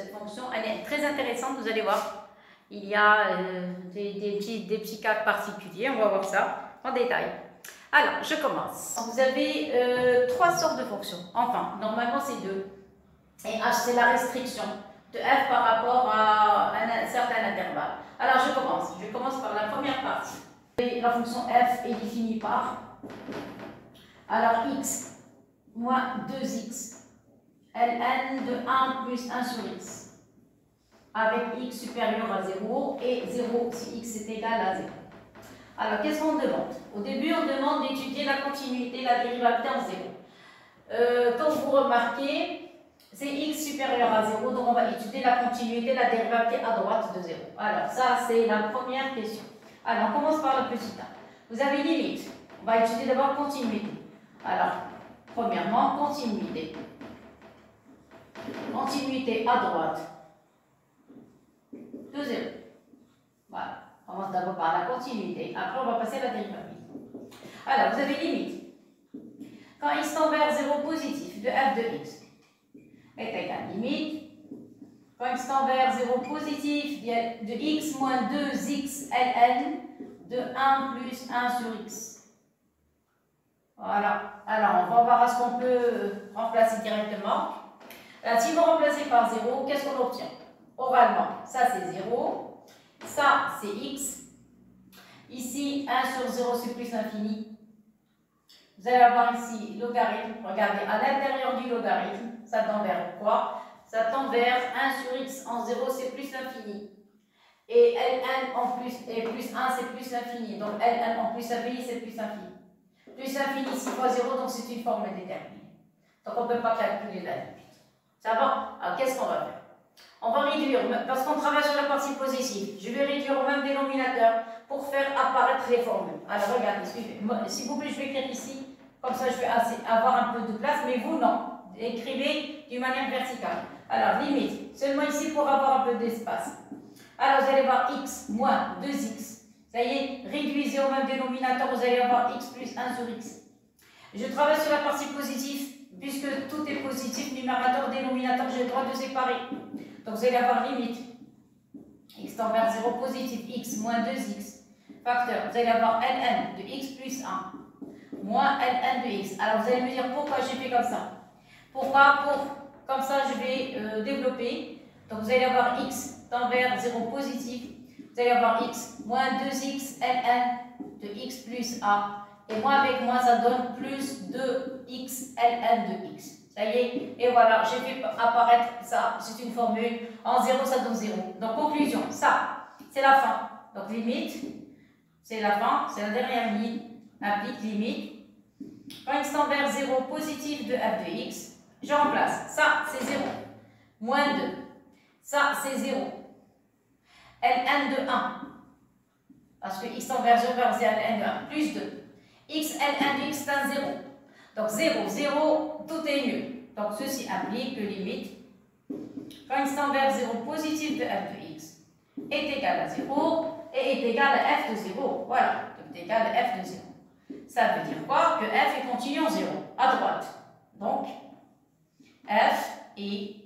cette fonction, elle est très intéressante, vous allez voir. Il y a euh, des, petits, cas particuliers, on va voir ça en détail. Alors, je commence. Vous avez euh, trois sortes de fonctions. Enfin, normalement, c'est deux. Et H, c'est la restriction de f par rapport à un, certain intervalle. Alors, je commence. Je commence par la première partie. la fonction f est définie par alors x moins 2x ln de 1 plus 1 sur x avec x supérieur à 0 et 0 si x est égal à 0. Alors, qu'est-ce qu'on demande? Au début, on demande d'étudier la continuité, la dérivabilité en 0. Euh, comme vous remarquez, c'est x supérieur à 0, donc on va étudier la continuité, la dérivabilité à droite de 0. Alors, ça, c'est la première question. Alors, on commence par le petit 1. Vous avez limite. On va étudier d'abord continuité. Alors, premièrement, continuité. Continuité à droite de 0. Voilà. On commence d'abord par la continuité. Après, on va passer à la dérivabilité. Alors, vous avez limite. Quand x tend vers 0 positif de f de x est égal limite. Quand x tend vers 0 positif de x moins 2x ln de 1 plus 1 sur x. Voilà. Alors, on va voir ce qu'on peut remplacer directement. Si vous remplacez par 0, qu'est-ce qu'on obtient Oralement, ça c'est 0, ça c'est x. Ici, 1 sur 0 c'est plus l'infini. Vous allez avoir ici logarithme. Regardez, à l'intérieur du logarithme, ça tend vers quoi Ça tend vers 1 sur x en 0 c'est plus l'infini. Et ln en plus, et plus 1 c'est plus l'infini. Donc ln en plus infini c'est plus infini. Plus infini 6 fois 0, donc c'est une forme déterminée. Donc on ne peut pas calculer la limite. Ça va Alors qu'est-ce qu'on va faire? On va réduire, parce qu'on travaille sur la partie positive, je vais réduire au même dénominateur pour faire apparaître les formules. Alors regardez, s'il vous plaît, je vais écrire ici, comme ça je vais avoir un peu de place, mais vous non. Écrivez d'une manière verticale. Alors limite, seulement ici pour avoir un peu d'espace. Alors vous allez voir x moins 2x. Ça y est, réduisez au même dénominateur, vous allez avoir x plus 1 sur x. Je travaille sur la partie positive puisque tout est positif, numérateur, dénominateur, j'ai le droit de séparer. Donc vous allez avoir limite. x tend vers 0 positif, x moins 2x. Facteur, vous allez avoir ln de x plus 1 moins ln de x. Alors vous allez me dire pourquoi j'ai fait comme ça. Pourquoi Pour, comme ça je vais euh, développer. Donc vous allez avoir x tend vers 0 positif. Vous allez avoir x moins 2x ln de x plus a et moi, avec moi, ça donne plus de x ln de x. Ça y est Et voilà, j'ai fait apparaître ça. C'est une formule. En 0, ça donne 0. Donc, conclusion, ça, c'est la fin. Donc, limite, c'est la fin, c'est la dernière ligne. Applique limite. Quand x tend vers 0 positif de f de x, je remplace. Ça, c'est 0. Moins 2. Ça, c'est 0. ln de 1. Parce que x tend vers 0 vers 0, ln de 1. Plus 2 x, L1 de x est 0. Donc 0, 0, tout est mieux. Donc ceci implique que limite, tend vers 0 positif de f de x est égal à 0 et est égal à f de 0. Voilà, donc est égal à f de 0. Ça veut dire quoi? Que f est continu en 0, à droite. Donc, f est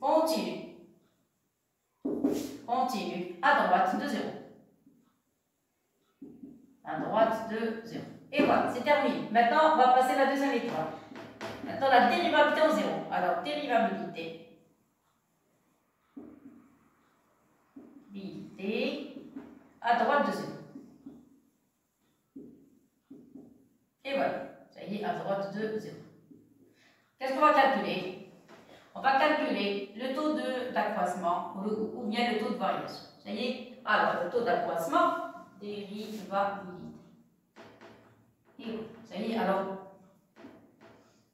continu. Continu à droite de 0. À droite de 0. Et voilà, c'est terminé. Maintenant, on va passer à la deuxième étoile. Maintenant, la dérivabilité en zéro. Alors, dérivabilité. À droite de 0. Et voilà, ça y est, à droite de 0. Qu'est-ce qu'on va calculer? On va calculer le taux d'accroissement ou, bien le taux de variation. Ça y est? Alors, le taux d'accroissement, dérivabilité. Est, alors.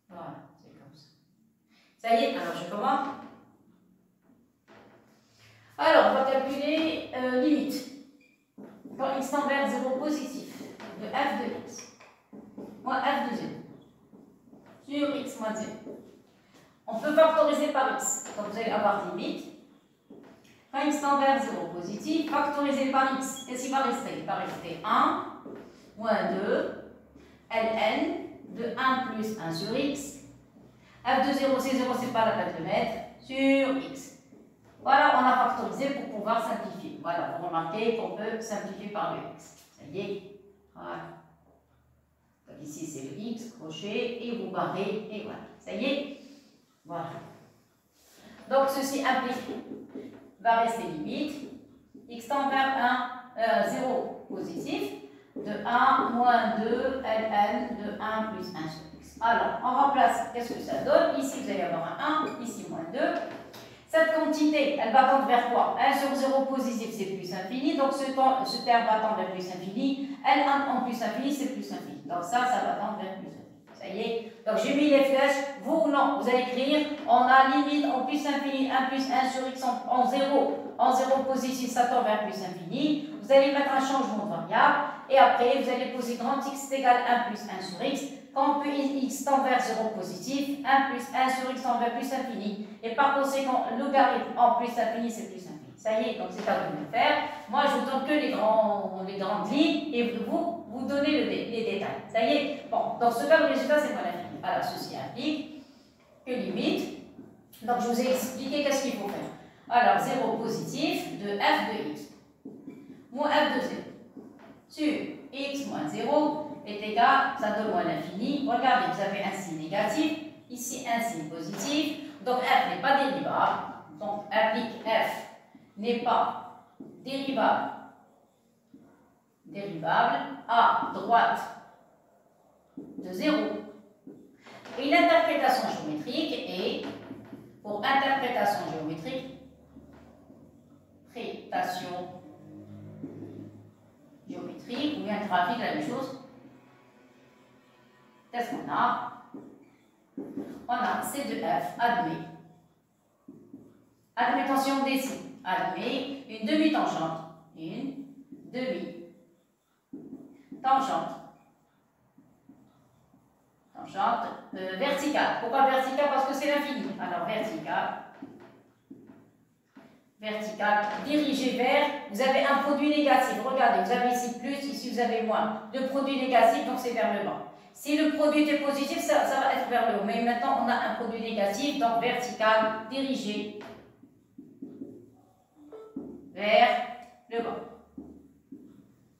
Voilà, c'est comme ça. Ça y est, alors je commence. Alors, on va calculer euh, limite. Quand x tend vers 0 positif de f de x moins f de 0 sur x moins 0. On peut factoriser par x. Donc vous allez avoir limite. Quand x tend vers 0 positif, factoriser par x. Qu'est-ce qui va rester? Il va rester 1 moins 2 ln de 1 plus 1 sur x. f de 0, c'est 0, c'est pas la peine de mettre, sur x. factoriser pour pouvoir simplifier. Voilà, vous remarquez qu'on peut simplifier par le x. Ça y est. Voilà. Donc ici, c'est le x, crochet, et vous barrez, et voilà. Ça y est. Voilà. Donc ceci implique, va rester limite, x tend vers 1, 0 positif, de 1 moins 2 ln de 1 plus 1 sur x. Alors, on remplace, qu'est-ce que ça donne? Ici, vous allez avoir un 1, ici moins 2. Cette quantité, elle va tendre vers quoi? 1 sur 0 positif, c'est plus infini. Donc, ce, terme va tendre vers plus infini. L1 en plus infini, c'est plus infini. Donc, ça, ça va tendre vers plus infini. Ça y est? Donc, j'ai mis les flèches. Vous, non. Vous allez écrire, on a limite en plus infini, 1 plus 1 sur x en, 0. En 0 positif, ça tend vers plus infini. Vous allez mettre un changement de variable. Et après, vous allez poser grand x égale 1 plus 1 sur x. Quand x tend vers 0 positif, 1 plus 1 sur x tend vers plus infini. Et par conséquent, logarithme en plus infini, c'est plus infini. Ça y est, donc c'est à vous de le faire. Moi, je vous donne que les, grands, les grandes lignes et vous, vous donnez les détails. Ça y est Bon, dans ce cas, le résultat, c'est moins l'infini. Alors, ceci implique que limite. Donc, je vous ai expliqué qu'est-ce qu'il faut faire. Alors, 0 positif de f de x moins f de 0 sur x moins 0 est égal, ça donne moins l'infini. Regardez, vous avez un signe négatif, ici un signe positif. Donc, f n'est pas dérivable. Donc, implique f n'est pas dérivable, dérivable à droite de 0. Et l'interprétation géométrique est, pour interprétation géométrique, prétation ou bien graphique, la même chose. Qu'est-ce qu'on a? On a C de F, admet. Admettation des signes admet une demi-tangente. Une demi-tangente. Tangente euh, verticale. Pourquoi verticale? Parce que c'est l'infini. Alors verticale. Verticale. Dirigée vers. Vous avez un produit négatif. Regardez, vous avez ici plus, ici vous avez moins. Le produit négatif, donc c'est vers le bas. Si le produit est positif, ça, ça, va être vers le haut. Mais maintenant, on a un produit négatif, donc vertical, dirigé vers le bas.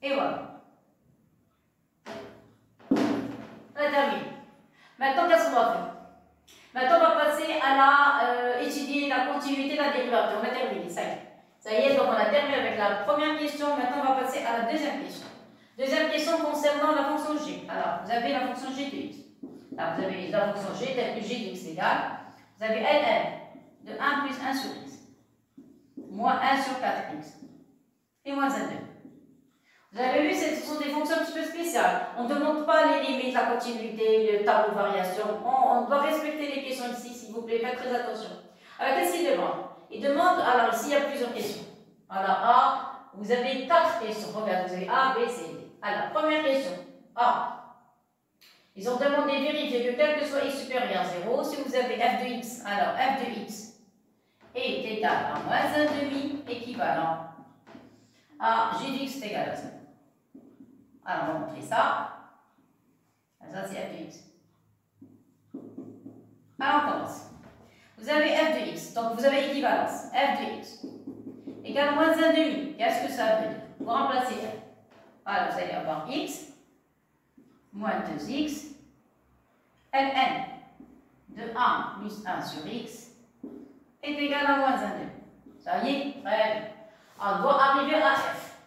Et voilà. On a terminé. Maintenant, qu'est-ce qu'on va faire? Maintenant, on va passer à la, euh, étudier la continuité de la dérivation. On a terminé, ça y est. Ça y est, donc on a terminé avec la première question. Maintenant, on va passer à la deuxième question. Deuxième question concernant la fonction g. Alors, vous avez la fonction g de x. Là, vous avez la fonction g telle que g de x égale. Vous avez ln de 1 plus 1 sur x moins 1 sur 4x, et moins 1 2. Avez vu, ce sont des fonctions un petit peu spéciales. On ne demande pas les limites, la continuité, le tableau de variation. On, doit respecter les questions ici, s'il vous plaît, faites très attention. Alors, qu'est-ce qu'il demande? Il demande, alors ici, il y a plusieurs questions. Alors, A, vous avez quatre questions. Regardez, vous avez A, B, C, D. Alors, première question. A. Ils ont demandé de vérifier que quel que soit x supérieur à 0, si vous avez f de x, alors f de x est égal à moins 1 demi équivalent à g de x égal à 0. Alors, on va montrer ça. Ça, c'est f de x. Alors, on commence. Vous avez f de x, donc vous avez équivalence. f de x égale moins 1 demi. Qu'est-ce que ça veut dire? Vous remplacez f. Alors, vous allez avoir x moins 2x ln de 1 plus 1 sur x est égal à moins 1 demi. Ça y est Très bien. On doit arriver à F.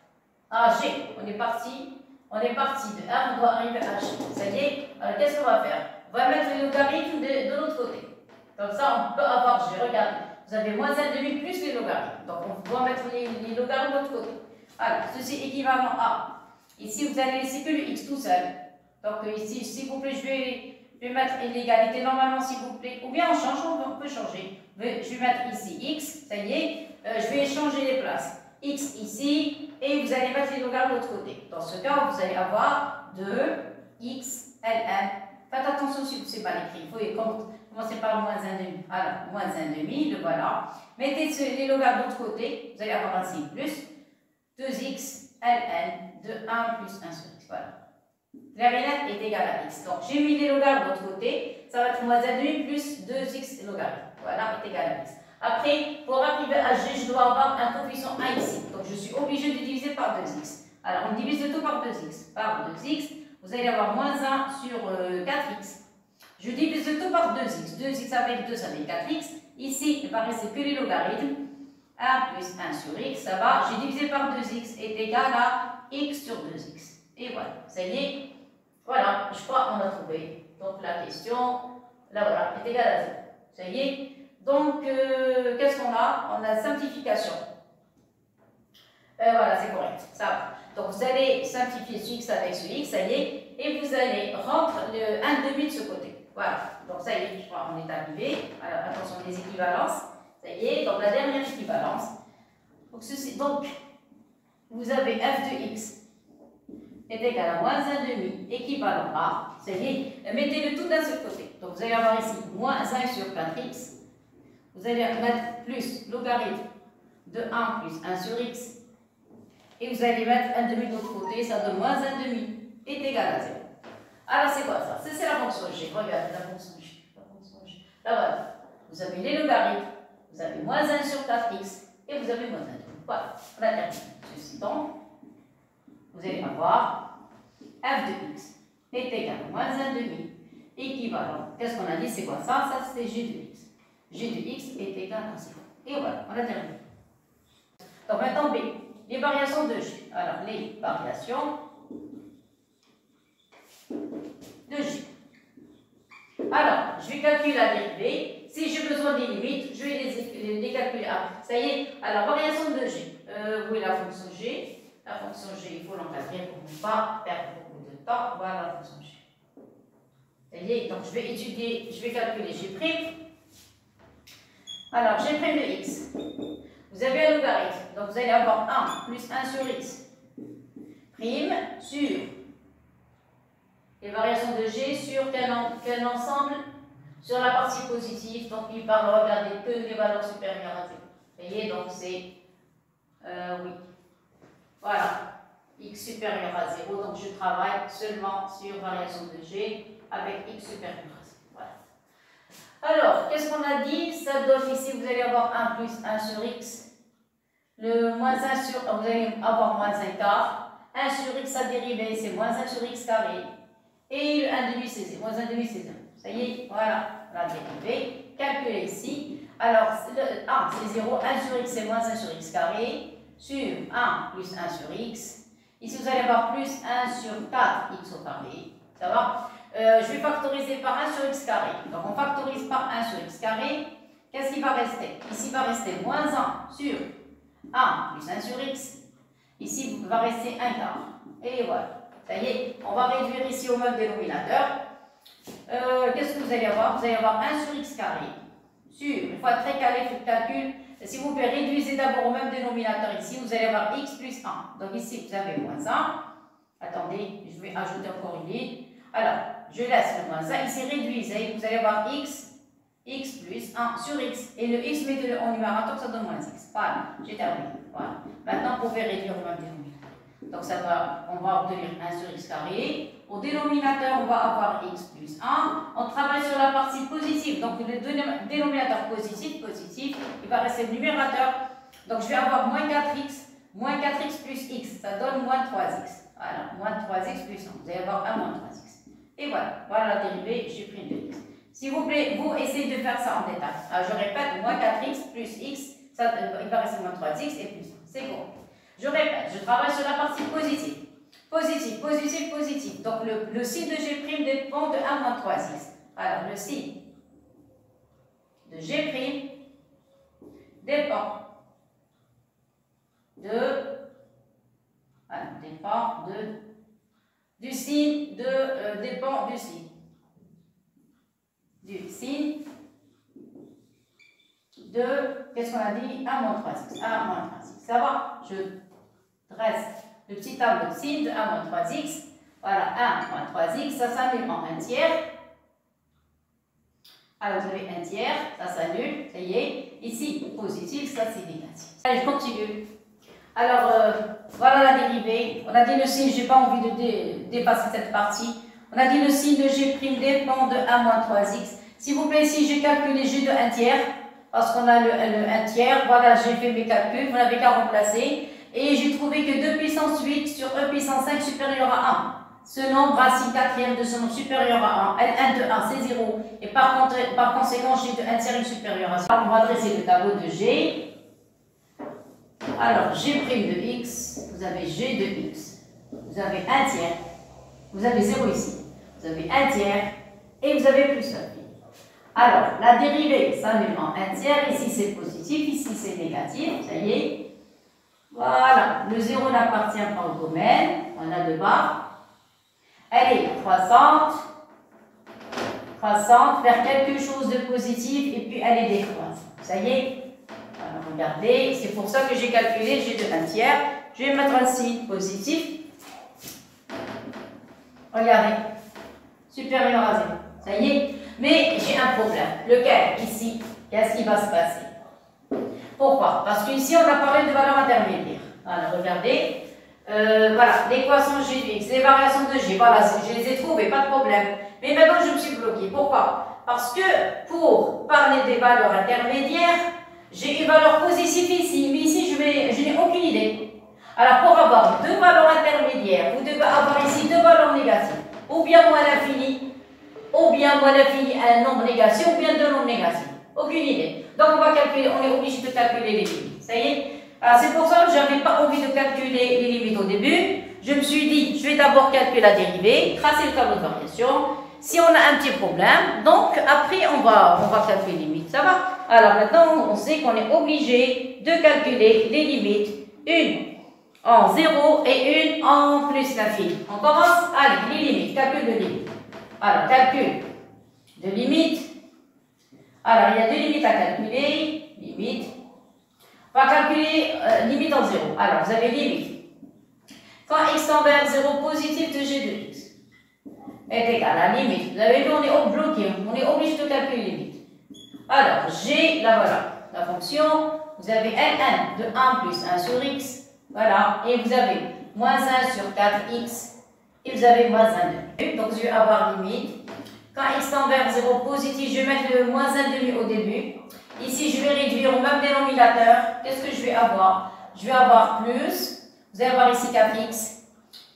À G. On est parti. On est parti de F, on doit arriver à G. Ça y est Alors qu'est-ce qu'on va faire? On va mettre le logarithme de, de l'autre côté. Comme ça, on peut avoir G. Regardez. Vous avez moins 1 demi plus les logarithmes. Donc on doit mettre les, les logarithmes de l'autre côté. Alors, ceci est équivalent à. Ici, vous allez laisser que le x tout seul. Donc ici, s'il vous plaît, je vais je vais mettre l'égalité normalement, s'il vous plaît. Ou bien on change, on peut changer. Je vais mettre ici x, ça y est. Euh, je vais changer les places. x ici, et vous allez mettre les logarithmes de l'autre côté. Dans ce cas, vous allez avoir 2 x ln. Faites attention si vous ne pas l'écrire. Il faut commencer par moins 1 demi. Alors, moins 1 demi, le voilà. Mettez les logarithmes de l'autre côté. Vous allez avoir un signe plus 2x ln de 1 plus 1 sur x. Voilà. L'arénate est égal à x. Donc, j'ai mis les logarithmes de l'autre côté. Ça va être moins 1 demi plus 2x logarithme. Voilà, est égal à x. Après, pour arriver à g, je dois avoir un coefficient 1 ici. Je suis obligé de diviser par 2x. Alors, on divise le tout par 2x. Par 2x, vous allez avoir moins 1 sur 4x. Euh, je divise le tout par 2x. 2x avec 2, ça fait 4x. Ici, il va rester que les logarithmes. 1 plus 1 sur x, ça va. J'ai divisé par 2x est égal à x sur 2x. Et voilà, ça y est. Voilà, je crois qu'on a trouvé. Donc la question, là voilà, est égale à 0. Ça y est. Donc, euh, qu'est-ce qu'on a? On a simplification. Euh, voilà, c'est correct. Ça va. Donc, vous allez simplifier ce x avec ce x, ça y est, et vous allez rendre le 1 demi de ce côté. Voilà. Donc, ça y est, je crois qu'on est arrivé. Alors, attention, les équivalences. Ça y est, donc la dernière équivalence. Donc, vous avez f de x est égal à moins 1 demi équivalent à, ça y est, mettez le tout d'un seul côté. Donc vous allez avoir ici moins 1 sur 4x. Vous allez mettre plus logarithme de 1 plus 1 sur x. Et vous allez mettre 1 demi de l'autre côté, ça donne moins 1 demi est égal à 0. Alors c'est quoi ça? C'est la fonction g. Regardez la fonction g. La fonction g. Là voilà. Vous avez les logarithmes vous avez moins 1 sur 4x et vous avez moins 1 Voilà, on a terminé. Ceci donc, vous allez avoir f de x est égal à moins 1 demi équivalent. Qu'est-ce qu'on a dit? C'est quoi ça? Ça, c'est g de x. g de x est égal à 0. Et voilà, on a terminé. Donc maintenant, B, les variations de g. Alors, les variations de g. Alors, je vais calculer la dérivée. Si j'ai besoin des limites, je vais les, les, calculer après. Ça y est, alors variation de g. Euh, où est la fonction g? La fonction g, il faut l'encadrer pour ne pas perdre beaucoup de temps. Voilà la fonction g. Ça y est, donc je vais étudier, je vais calculer g'. Alors, g' de x. Vous avez un logarithme, donc vous allez avoir 1 plus 1 sur x. Prime sur les variations de g sur quel, ensemble sur la partie positive, donc il parle, regardez, que les valeurs supérieures à 0. Vous voyez, donc c'est, euh, oui, voilà, x supérieur à 0, donc je travaille seulement sur variation de g avec x supérieur à 0. Voilà. Alors, qu'est-ce qu'on a dit? Ça donne ici, vous allez avoir 1 plus 1 sur x. Le moins 1 sur, vous allez avoir moins 1 quart. 1 sur x, sa dérivée, c'est moins 1 sur x carré. Et le 1 demi, c'est 0. Moins 1 demi, c'est 0. Ça y est, voilà la dérivée. Calculez ici. Alors, le 1, c'est 0. 1 sur x, c'est moins 1 sur x carré. Sur 1 plus 1 sur x. Ici, vous allez avoir plus 1 sur 4x au carré. Ça va? Euh, Je vais factoriser par 1 sur x carré. Donc, on factorise par 1 sur x carré. Qu'est-ce qui va rester? Ici, va rester moins 1 sur 1 plus 1 sur x. Ici, il va rester 1 quart. Et voilà. Ça y est, on va réduire ici au même dénominateur. Euh, qu'est-ce que vous allez avoir? Vous allez avoir 1 sur x carré sur, faut être très calé, faut calcul. Si vous pouvez réduire d'abord au même dénominateur ici, vous allez avoir x plus 1. Donc ici, vous avez moins 1. Attendez, je vais ajouter encore une ligne. Alors, je laisse le moins 1. Ici, réduisez, vous allez avoir x, x plus 1 sur x. Et le x, mettez-le en numérateur, ça donne moins x. Voilà, j'ai terminé. Voilà. Maintenant, vous pouvez réduire au même dénominateur. Donc ça va, on va obtenir 1 sur x carré. Au dénominateur, on va avoir x plus 1. On travaille sur la partie positive. Donc le dénominateur positif, positif, il va rester le numérateur. Donc je vais avoir moins 4x, moins 4x plus x. Ça donne moins 3x. Voilà, moins 3x plus 1. Vous allez avoir 1 moins 3x. Et voilà, voilà la dérivée, j'ai pris une x. S'il vous plaît, vous essayez de faire ça en détail. Alors je répète, moins 4x plus x, ça, il va rester moins 3x et plus 1. C'est bon. Je répète, je travaille sur la partie positive. Positif, positif, positif. Donc le, le signe de G' dépend de 1 moins 3, 6. Alors le signe de G' dépend de, voilà, dépend de, du signe de, euh, dépend du signe, du signe de, qu'est-ce qu'on a dit? 1 moins 3, 6. 1 moins 3, 6. Ça va? Je reste le petit tableau de signe de 1 moins 3x. Voilà, 1 moins 3x, ça s'annule en 1 tiers. Alors, vous avez 1 tiers, ça s'annule, ça y est. Ici, positif, ça c'est négatif. Allez, je continue. Alors, euh, voilà la dérivée. On a dit le signe, je n'ai pas envie de dépasser cette partie. On a dit le signe de G' dépend de 1 moins 3x. S'il vous plaît, ici, j'ai calculé G de 1 tiers. parce qu'on a le, le 1 tiers. Voilà, j'ai fait mes calculs, vous n'avez qu'à remplacer. Et j'ai trouvé que 2 puissance 8 sur E puissance 5 supérieur à 1. Ce nombre racine quatrième de ce nombre supérieur à 1, L1 de 1, c'est 0. Et par, conséquent, j'ai de 1 tiers supérieur à 1. On va dresser le tableau de G. Alors, G' de X, vous avez G de X. Vous avez 1 tiers. Vous avez 0 ici. Vous avez 1 tiers. Et vous avez plus 1. Alors, la dérivée s'annule en 1 tiers. Ici, c'est positif. Ici, c'est négatif. Ça y est. Voilà. Le 0 n'appartient pas au domaine. On a deux barres. Elle est croissante. Croissante vers quelque chose de positif. Et puis, elle est décroissante. Ça y est. Regardez. C'est pour ça que j'ai calculé. J'ai de 1 tiers. Je vais mettre un signe positif. Regardez. Supérieur à 0. Ça y est. Mais j'ai un problème. Lequel? Ici. Qu'est-ce qui va se passer Pourquoi? Parce qu'ici, on a parlé de valeur intermédiaire. Alors, regardez. Euh, voilà, l'équation G de X, les variations de G, voilà, je les ai trouvées, pas de problème. Mais maintenant, je me suis bloquée. Pourquoi? Parce que pour parler des valeurs intermédiaires, j'ai une valeur positive ici, mais ici, je n'ai aucune idée. Alors, pour avoir deux valeurs intermédiaires, vous devez avoir ici deux valeurs négatives. Ou bien moins l'infini, ou bien moins l'infini un nombre négatif, ou bien deux nombres négatifs. Aucune idée. Donc, on va calculer, est obligé de calculer les limites. Ça y est? Ah, C'est pour ça que je n'avais pas envie de calculer les limites au début. Je me suis dit, je vais d'abord calculer la dérivée, tracer le tableau de variation. Si on a un petit problème, donc après, on va, on va calculer les limites. Ça va? Alors maintenant, on sait qu'on est obligé de calculer les limites. Une en 0 et une en plus l'infini. On commence Allez, les limites, calcul de limites. Alors, calcul de limites. Alors, il y a deux limites à calculer. Limite. On va calculer euh, limite en 0. Alors, vous avez limite. Quand x tend vers 0 positif de g de x est égal à la limite. Vous avez vu, on est bloqué. On est obligé de calculer limite. Alors, g, là voilà, la fonction. Vous avez ln de 1 plus 1 sur x voilà, et vous avez moins 1 sur 4x, et vous avez moins 1 demi. Donc je vais avoir limite. Quand x tend vers 0 positif, je vais mettre le moins 1 demi au début. Ici, je vais réduire au même dénominateur. Qu'est-ce que je vais avoir? Je vais avoir plus. Vous allez avoir ici 4x.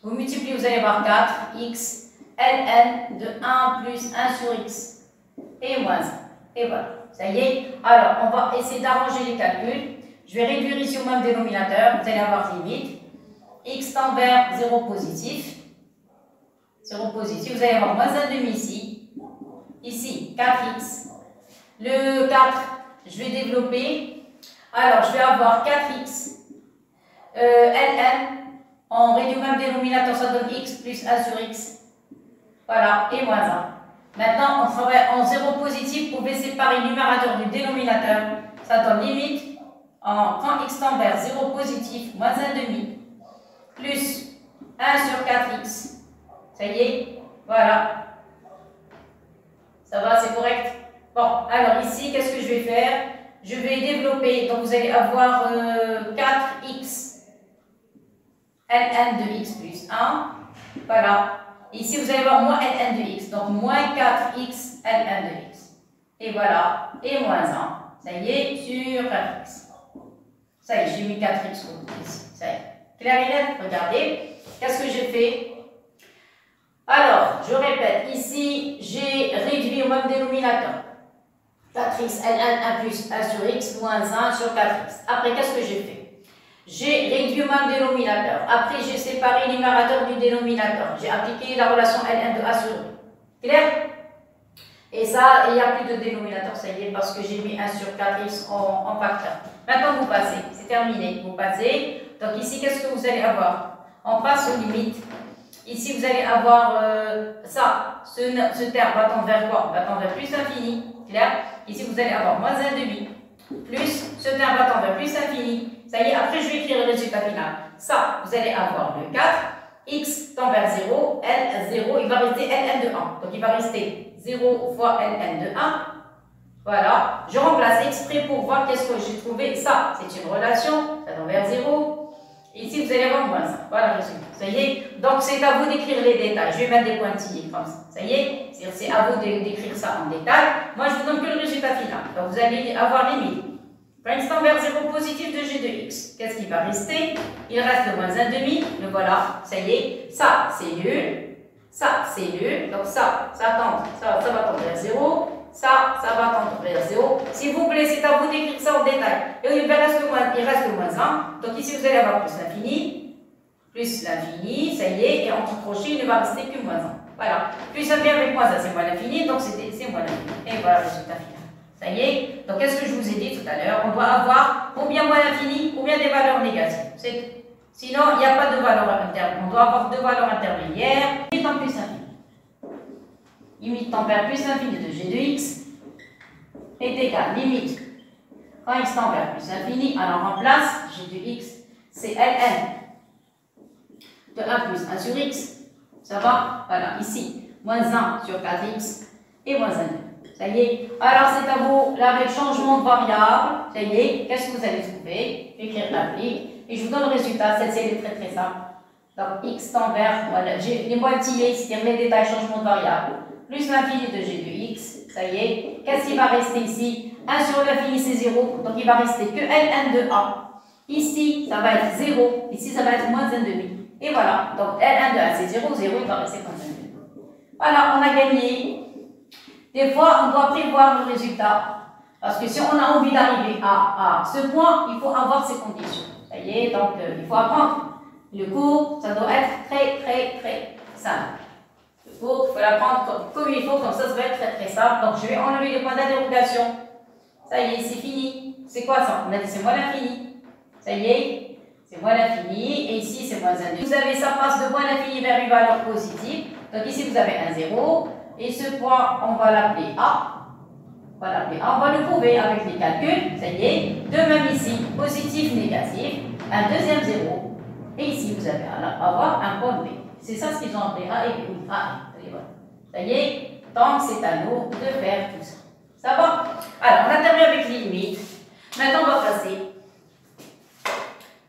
Vous multipliez, vous allez avoir 4x. ln de 1 plus 1 sur x. Et moins 1. Et voilà. Ça y est. Alors, on va essayer d'arranger les calculs. Je vais réduire ici au même dénominateur, vous allez avoir limite. x tend vers 0 positif. 0 positif, vous allez avoir moins 1 demi ici. Ici, 4x. Le 4, je vais développer. Alors, je vais avoir 4x. Euh, ln, on réduit au même dénominateur, ça donne x plus 1 sur x. Voilà, et moins 1. Maintenant, on travaille en 0 positif pour séparer le numérateur du dénominateur. Ça donne limite quand x tend vers 0 positif, moins 1 demi, plus 1 sur 4x. Ça y est Voilà. Ça va, c'est correct Bon, alors ici, qu'est-ce que je vais faire? Je vais développer, donc vous allez avoir 4x ln de x plus 1. Voilà. Ici, vous allez avoir moins ln de x, donc moins 4x ln de x. Et voilà, et moins 1. Ça y est, sur 4x. Ça y est, j'ai mis 4x ici. Ça y est. Clair et net Regardez. Qu'est-ce que j'ai fait? Alors, je répète. Ici, j'ai réduit au même dénominateur. 4x, L1, 1 plus 1 sur x, moins 1 sur 4x. Après, qu'est-ce que j'ai fait? J'ai réduit au même dénominateur. Après, j'ai séparé le numérateur du dénominateur. J'ai appliqué la relation L1 de A sur B. Clair Et ça, il n'y a plus de dénominateur, ça y est, parce que j'ai mis 1 sur 4x en, en facteur. Maintenant, vous passez. C'est terminé. Vous passez. Donc ici, qu'est-ce que vous allez avoir? On passe aux limites. Ici, vous allez avoir euh, ça. Ce, terme va tendre vers quoi? Va tendre vers plus infini. Clair? Ici, vous allez avoir moins 1 demi. Plus, ce terme va tendre vers plus infini. Ça y est, après, je vais écrire le résultat final. Ça, vous allez avoir le 4. x tend vers 0. L, 0. Il va rester Ln de 1. Donc, il va rester 0 fois Ln de 1 voilà, je remplace exprès pour voir qu'est-ce que j'ai trouvé. Ça, c'est une relation, ça tend vers 0. ici, vous allez avoir moins 1. Voilà résultat. Ça y est Donc, c'est à vous d'écrire les détails. Je vais mettre des pointillés comme ça. Ça y est C'est à vous d'écrire ça en détail. Moi, je vous donne que le résultat final. Donc, vous allez avoir limite. Princeton vers 0 positif de g de x. Qu'est-ce qui va rester? Il reste le moins 1 demi. Le voilà. Ça y est. Ça, c'est nul. Ça, c'est nul. Donc, ça, ça tend. Ça, va tendre vers 0 ça, ça va tendre vers 0. S'il vous plaît, c'est à vous d'écrire ça en détail. Et il reste, le moins, il reste moins 1. Donc ici, vous allez avoir plus l'infini, plus l'infini, ça y est, et entre crochets, il ne va rester que moins 1. Voilà. Plus vient avec moins 1, c'est moins l'infini, donc c'est moins l'infini. Et voilà le résultat final. Ça y est. Donc, qu'est-ce que je vous ai dit tout à l'heure? On doit avoir ou bien moins l'infini, ou bien des valeurs négatives. Sinon, il n'y a pas de valeur intermédiaire. On doit avoir deux valeurs intermédiaires, et en plus infini limite tempère plus l'infini de g de x est égal, limite, quand x vers plus l'infini, alors on remplace g de x, c'est ln de 1 plus 1 sur x. Ça va? Voilà, ici, moins 1 sur 4x et moins 1. Ça y est. Alors, c'est à vous, là, avec changement de variable, ça y est, qu'est-ce que vous allez trouver? Écrire l'appli. Et je vous donne le résultat. Cette série est très très simple. Donc, x tend vers, voilà, j'ai les moitiés, c'est-à-dire les détails changement de variable plus l'infini de g de x, ça y est. Qu'est-ce qui va rester ici? 1 sur l'infini, c'est 0, donc il va rester que ln de a. Ici, ça va être 0, ici, ça va être moins 1 demi. Et voilà, donc ln de a, c'est 0, 0, il va rester 1 demi. Voilà, on a gagné. Des fois, on doit prévoir le résultat. Parce que si on a envie d'arriver à, à, ce point, il faut avoir ces conditions. Est, donc euh, il faut apprendre. Le cours, ça doit être très, très, très simple il faut l'apprendre comme, il faut, comme ça, ça va être très très simple. Donc je vais enlever le point d'interrogation. Ça y est, c'est fini. C'est quoi ça? On a dit c'est moins l'infini. Ça y est, c'est moins l'infini. Et ici, c'est moins 1 Vous avez, ça passe de moins l'infini vers une valeur positive. Donc ici, vous avez un 0. Et ce point, on va l'appeler A. On l'appeler A. On va le prouver avec les calculs. Ça y est. De même ici, positif, négatif. Un deuxième 0. Et ici, vous allez avoir un point B. C'est ça ce qu'ils ont appelé A et B. A ça y est, donc c'est à nous de faire tout ça. Ça va Alors, on a terminé avec les limites. Maintenant, on va passer.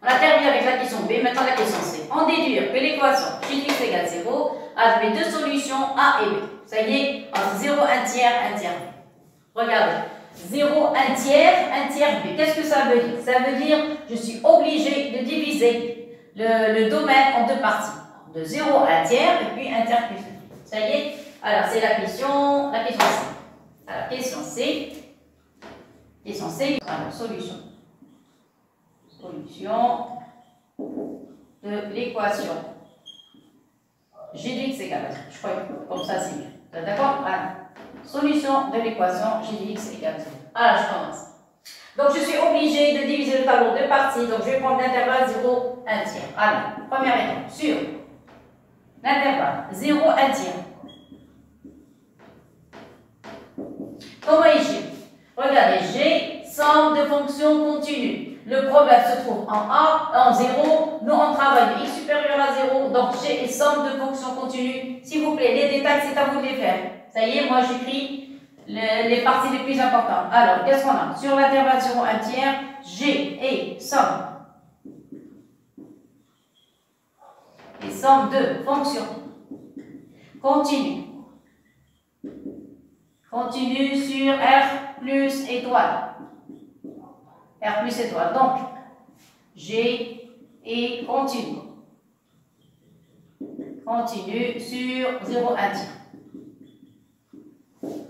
On a terminé avec la question B, maintenant la question C. En déduire que l'équation x égale 0 admet deux solutions A et B. Ça y est, entre 0, 1 tiers, 1 tiers. Regardez. 0, 1 tiers, 1 tiers B. Qu'est-ce que ça veut dire? Ça veut dire je suis obligé de diviser le, domaine en deux parties. De 0 à 1 tiers et puis 1 tiers plus 1. Ça y est? Alors, c'est la question, la question C. Alors, question C. Question C, alors, solution. Solution de l'équation g de x égale Je crois que comme ça, c'est bien. D'accord? Solution de l'équation g de x égale 0. Alors, je commence. Donc, je suis obligé de diviser le tableau deux parties. Donc, je vais prendre l'intervalle 0, 1 tiers. Alors, première étape, sur L'intervalle 0, 1 tiers. Comment écrire Regardez, G, somme de fonctions continues. Le problème se trouve en A, en 0. Nous, on travaille de x supérieur à 0. Donc, G est somme de fonctions continues. S'il vous plaît, les détails, c'est à vous de les faire. Ça y est, moi, j'écris les, parties les plus importantes. Alors, qu'est-ce qu'on a? Sur l'intervalle 0, 1 tiers, G est somme et somme de fonctions continue. Continue sur R plus étoile. R plus étoile. Donc, G et continue. Continue sur 0, 1 tiers.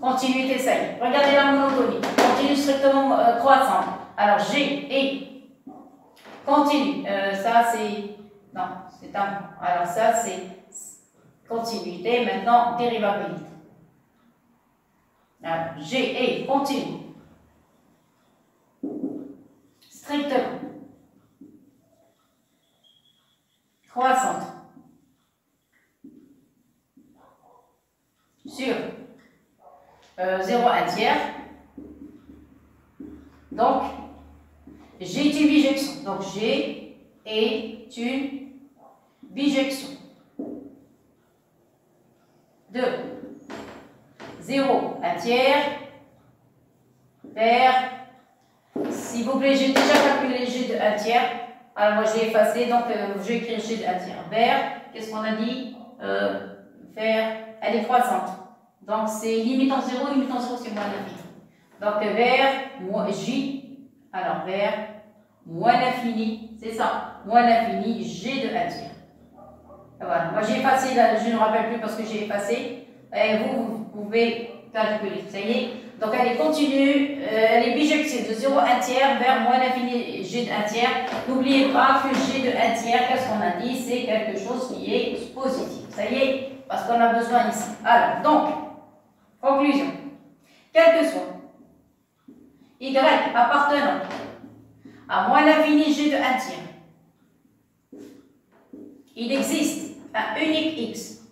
Continuité 5. Regardez la monotonie. Continue strictement euh, croissant. Alors, G et continue. Euh, ça, c'est non, c'est un. Alors ça, c'est continuité. Maintenant, dérivabilité. Alors, G est continue. Strictement. Croissante. Sur euh, 0 1 tiers. Donc, est une bijection. Donc, G est une bijection. 2. 0, un tiers, vers, s'il vous plaît, j'ai déjà calculé G de 1 tiers, Alors moi j'ai effacé, donc euh, je vais G de 1 tiers. Vers, qu'est-ce qu'on a dit? Euh, Vers, elle est croissante. Donc c'est limite en 0, limite en 0 c'est moins l'infini. Donc vers J, alors vers moins l'infini, c'est ça, moins l'infini, G de 1 tiers. Voilà, moi j'ai effacé, je ne me rappelle plus parce que j'ai effacé, et vous, vous pouvez calculer, ça y est. Donc elle est continue, euh, elle est bijective de 0 1 tiers vers moins l'infini G de 1 tiers. N'oubliez pas que G de 1 tiers, qu'est-ce qu'on a dit? C'est quelque chose qui est positif. Ça y est, parce qu'on a besoin ici. Alors, donc, conclusion. Quel que soit Y appartenant à moins l'infini G de 1 tiers, il existe un unique X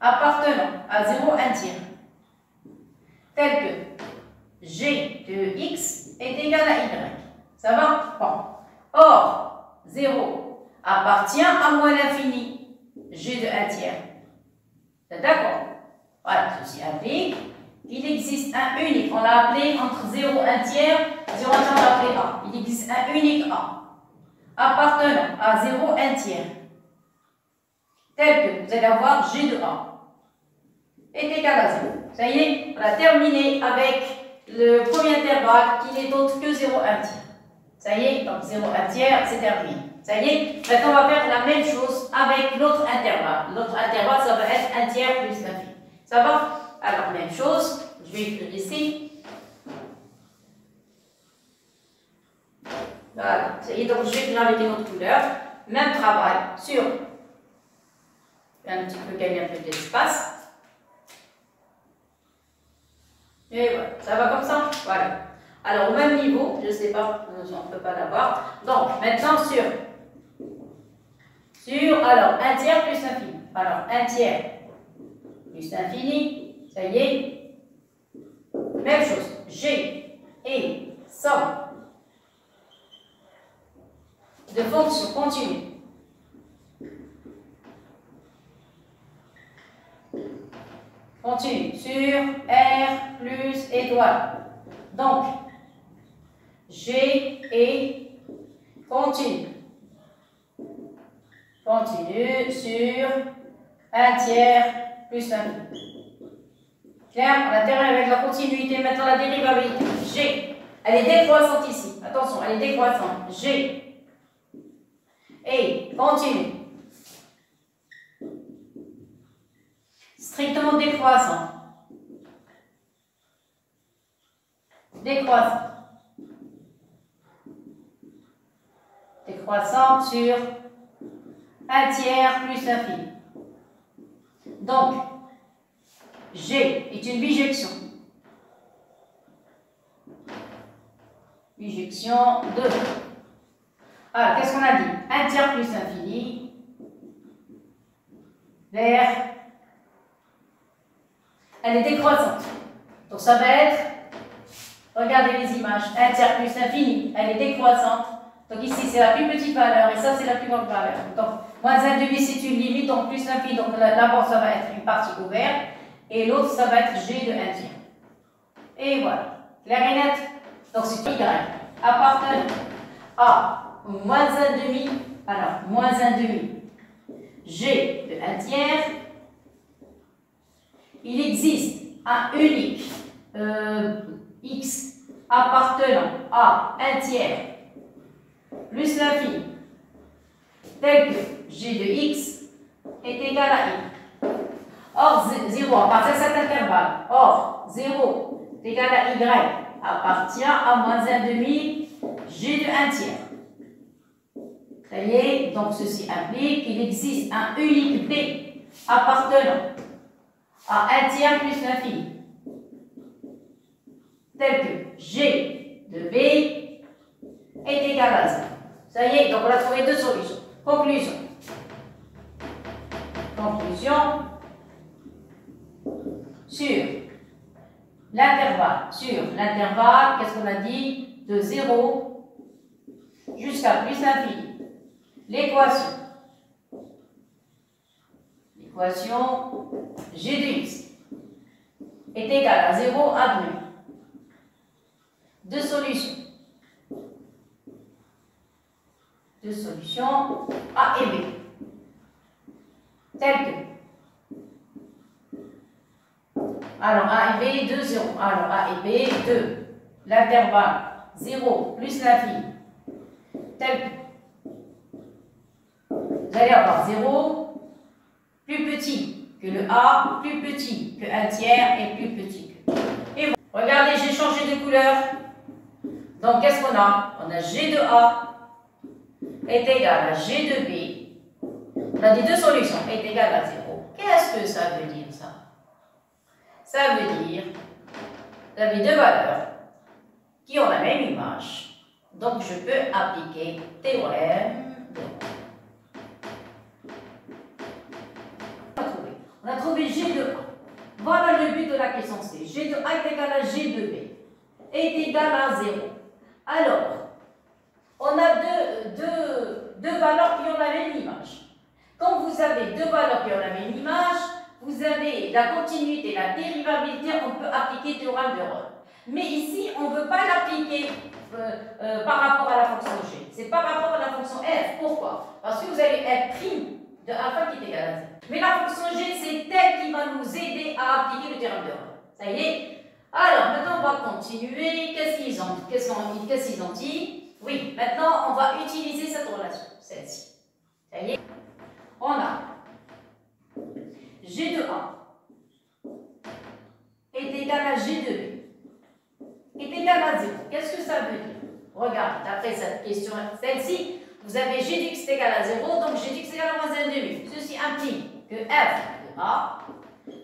appartenant à 0 1 tiers tel que g de x est égal à y. Ça va? Bon. Or, 0 appartient à moins l'infini, g de 1 tiers. D'accord? Voilà, ceci implique qu'il existe un unique. On l'a appelé entre 0 et 1 tiers, 0 1 tiers, on l'a appelé A. Il existe un unique A appartenant à 0 1 tiers, tel que vous allez avoir g de A est égal à 0. Ça y est, on a terminé avec le premier intervalle qui n'est autre que 0 1 tiers. Ça y est, donc 0 1 tiers, c'est terminé. Ça y est, maintenant on va faire la même chose avec l'autre intervalle. L'autre intervalle, ça va être 1 tiers plus l'infini. Ça va? Alors, même chose, je vais écrire ici. Voilà, ça y est, donc je vais écrire avec une autre couleur. Même travail sur. Un petit peu gagner un peu d'espace. Et voilà, ça va comme ça? Voilà. Alors, au même niveau, je ne sais pas, on ne peut pas l'avoir. Donc, maintenant sur, sur, alors, 1 tiers plus infini. Alors, 1 tiers plus ça y est. Même chose, G et somme de fonctions continues Continue. Sur R plus étoile. Donc, G et continue. Continue sur 1 tiers plus 1 Claire, on a terminé avec la continuité. Maintenant, la dérivabilité. G. Elle est décroissante ici. Attention, elle est décroissante. G. Et continue. strictement décroissant. Décroissant. Décroissant sur un tiers plus infini. Donc, G est une bijection. Bijection de. Alors, qu'est-ce qu'on a dit? Un tiers plus infini vers elle est décroissante. Donc ça va être, regardez les images, 1 tiers plus infini, elle est décroissante. Donc ici c'est la plus petite valeur et ça c'est la plus grande valeur. Moins 1 demi c'est une limite, donc plus l'infini, donc là-bas ça va être une partie ouverte et l'autre ça va être G de 1 tiers. Et voilà, clair et net. Donc c'est Y appartenant à moins 1 demi, alors moins 1 demi, G de 1 tiers il existe un unique euh, x appartenant à un tiers plus l'infini, tel que g de x est égal à y. Or, 0 appartient à cet intervalle. Or, 0 est égal à y appartient à moins 1 demi g de 1 tiers. Très bien, donc ceci implique qu'il existe un unique b appartenant à 1 tiers plus l'infini. Tel que G de B est égal à 0. Ça y est, donc on a trouvé deux solutions. Conclusion. Conclusion sur l'intervalle. Sur l'intervalle, qu'est-ce qu'on a dit De 0 jusqu'à plus l'infini. L'équation l'équation g de x est égal à 0 admis. Deux solutions. deux solutions A et B. Telles que alors A et B, 2, 0. Alors A et B, 2. L'intervalle 0 plus l'infini. Tel que vous allez avoir 0 plus petit que le A, plus petit que 1 tiers et plus petit que. Et regardez, j'ai changé de couleur. Donc qu'est-ce qu'on a? On a G de A est égal à G de B. On a dit deux solutions est égal à 0. Qu'est-ce que ça veut dire ça? Ça veut dire, vous avez deux valeurs qui ont la même image. Donc je peux appliquer théorème de On a trouvé G de A. Voilà le but de la question C. G de A est égal à G de B est égal à 0. Alors, on a deux, deux, deux valeurs qui ont la même image. Quand vous avez deux valeurs qui ont la même image, vous avez la continuité, la dérivabilité, on peut appliquer théorème de Rolle. Mais ici, on ne veut pas l'appliquer euh, euh, par rapport à la fonction g. C'est par rapport à la fonction f. Pourquoi? Parce que vous avez f' de alpha qui est égal à 0. Mais la fonction g, c'est elle qui va nous aider à appliquer le théorème de Rolle. Ça y est? Alors, maintenant, on va continuer. Qu'est-ce qu'ils ont, qu'est-ce qu'ils ont dit? Oui, maintenant, on va utiliser cette relation, celle-ci. Ça y est? On a G de A est égal à G de B est égal à 0. Qu'est-ce que ça veut dire? Regarde, d'après cette question, celle-ci, vous avez g de x est égal à 0, donc g de x est égal à moins 1 demi. Ceci implique que f de A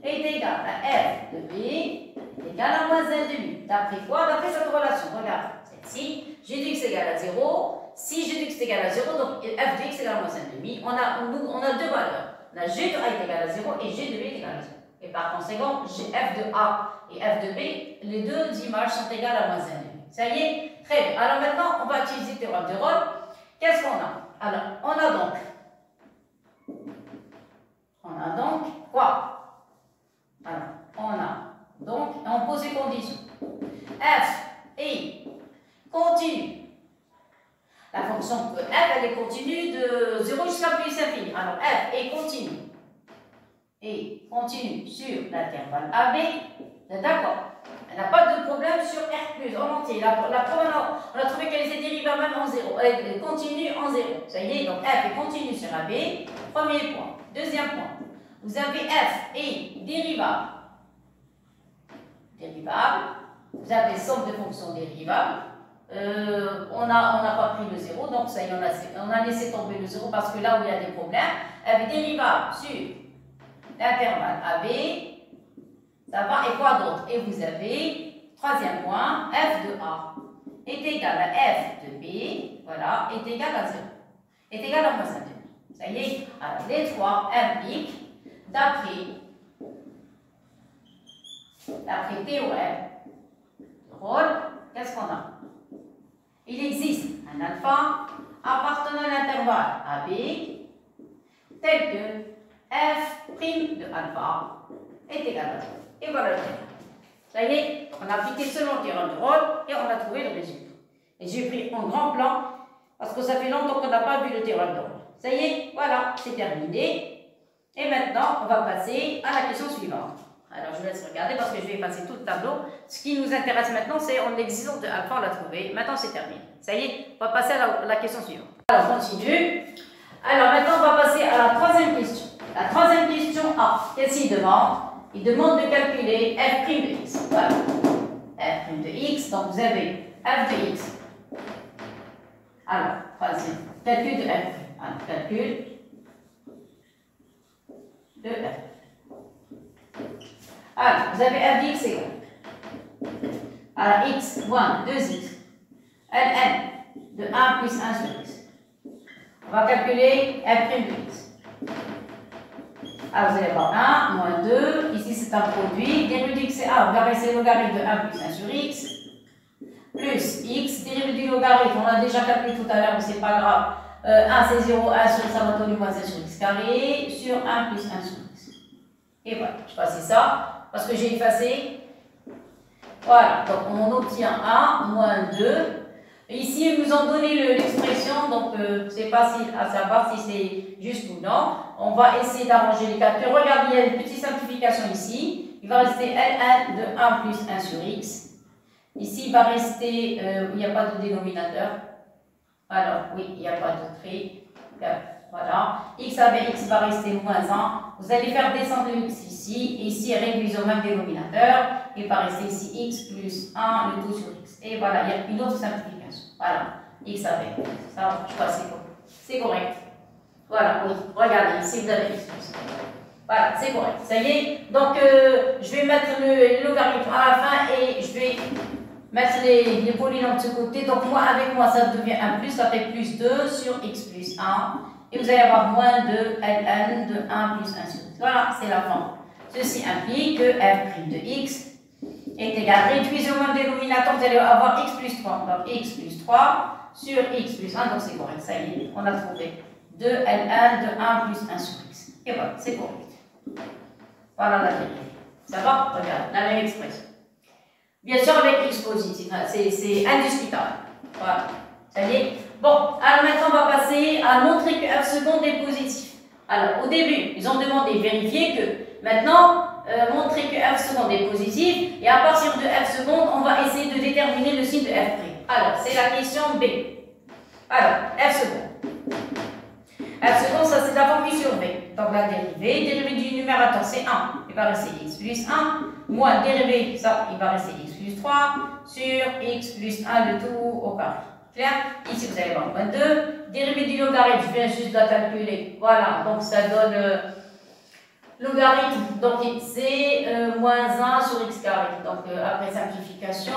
est égal à f de B est égal à moins 1 demi. D'après quoi? D'après cette relation. Regarde, celle-ci, g de x est égal à 0. Si g de x est égal à 0, donc f de x est égal à moins 1 demi. On a, on a deux valeurs. On g de A est égal à 0 et g de B est égal à 0. Et par conséquent, f de A et f de B, les deux images sont égales à moins 1,5. Ça y est Très bien. Alors maintenant, on va utiliser le théorème de Rolle. Qu'est-ce qu'on a? Alors, on a donc... On a donc quoi? Alors, on a donc... On pose les conditions. f est continue. La fonction f, elle est continue de 0 jusqu'à plus infini. Alors, f est continue et continue sur l'intervalle AB, d'accord? Elle n'a pas de problème sur R+, en entier. La, la on a trouvé qu'elle était dérivables même en 0. Elle continue en 0. Ça y est, donc F est continue sur AB. Premier point. Deuxième point. Vous avez F et dérivable. Dérivable. Vous avez somme de fonctions dérivables. Euh, on n'a on pas pris le 0, donc ça y est, on a, laissé tomber le 0 parce que là où il y a des problèmes, est dérivable sur l'intervalle AB, ça va, et quoi d'autre? Et vous avez, troisième point, f de A est égal à f de B, voilà, est égal à 0, est égal à moins 1 Ça y est, alors les trois impliquent, d'après d'après théorème rôle, qu'est-ce qu'on a? Il existe un alpha appartenant à l'intervalle AB tel que f' de alpha est égal à 0. Et voilà le théorème. Ça y est, on a appliqué seulement le théorème de Rolle et on a trouvé le résultat. Et j'ai pris un grand plan parce que ça fait longtemps qu'on n'a pas vu le théorème de Rolle. Ça y est, voilà, c'est terminé. Et maintenant, on va passer à la question suivante. Alors, je laisse regarder parce que je vais passer tout le tableau. Ce qui nous intéresse maintenant, c'est en l'existence de on l'a trouvé. Maintenant, c'est terminé. Ça y est, on va passer à la, la question suivante. Alors, on continue. Alors, maintenant, on va passer à la troisième question. La troisième question A, qu'est-ce qu'il demande? Il demande de calculer f' de x. Voilà. f' de x, donc vous avez f de x. Alors, troisième, calcul de f'. Alors, calcul de f. Alors, vous avez f de x égale. Alors, x moins 2x. ln de 1 plus 1 sur x. On va calculer f' de x. Alors, vous allez avoir 1, moins 2. Ici, c'est un produit. Dérivé de x, c'est 1. Regardez, c'est logarithme de 1 plus 1 sur x. Plus x. Dérivé du logarithme, on l'a déjà calculé tout à l'heure, mais c'est pas grave. Euh, 1, c'est 0. 1 sur ça va donner moins 1 sur x carré. Sur 1 plus 1 sur x. Et voilà. Je passe ça. Parce que j'ai effacé. Voilà. Donc, on obtient 1, moins 2. Ici, ils nous ont donné l'expression. Donc, euh, c'est facile à savoir si c'est juste ou non. On va essayer d'arranger les calculs. Regardez, il y a une petite simplification ici. Il va rester Ln de 1 plus 1 sur x. Ici, il va rester, euh, il n'y a pas de dénominateur. Alors, oui, il n'y a pas de trait. Voilà. x avec x va rester moins 1. Vous allez faire descendre x ici. Et ici, réduire au même dénominateur. Il va rester ici x plus 1, le tout sur x. Et voilà, il y a une autre simplification. Voilà. x avec. Ça, je crois que c'est correct. Voilà, oui. Regardez, ici, vous avez x plus 1. Voilà, c'est correct. Ça y est. Donc, euh, je vais mettre le logarithme à la fin et je vais mettre les, les polynômes de ce côté. Donc, moi, avec moi, ça devient 1 plus. Ça fait plus 2 sur x plus 1. Et vous allez avoir moins de ln de 1 plus 1 sur. Voilà, c'est la forme. Ceci implique que f' de x est égal. Réduisez au même dénominateur, vous allez avoir x plus 3. Donc x plus 3 sur x plus 1, donc c'est correct. Ça y est, on a trouvé 2 ln de 1 plus 1 sur x. Et voilà, c'est correct. Voilà la vérité. Ça va? Regarde, la même expression. Bien sûr, avec x positif, c'est indiscutable. Voilà. Ça y est? Bon, alors maintenant, on va passer à montrer que f seconde est positif. Alors, au début, ils ont demandé vérifier que. Maintenant, euh, montrer que f seconde est positif. Et à partir de f seconde, on va essayer de déterminer le signe de f'. Alors, c'est la question B. Alors, f seconde. F seconde, ça c'est la formule sur B. Donc la dérivée, dérivée du numérateur c'est 1. Il va rester x plus 1. Moins dérivée, ça, il va rester x plus 3 sur x plus 1 de tout au carré. Ici, vous allez avoir moins 2. Dérivée du logarithme, je viens juste de la calculer. Voilà, donc ça donne euh, logarithme. Donc c'est euh, moins 1 sur x carré. Donc euh, après simplification,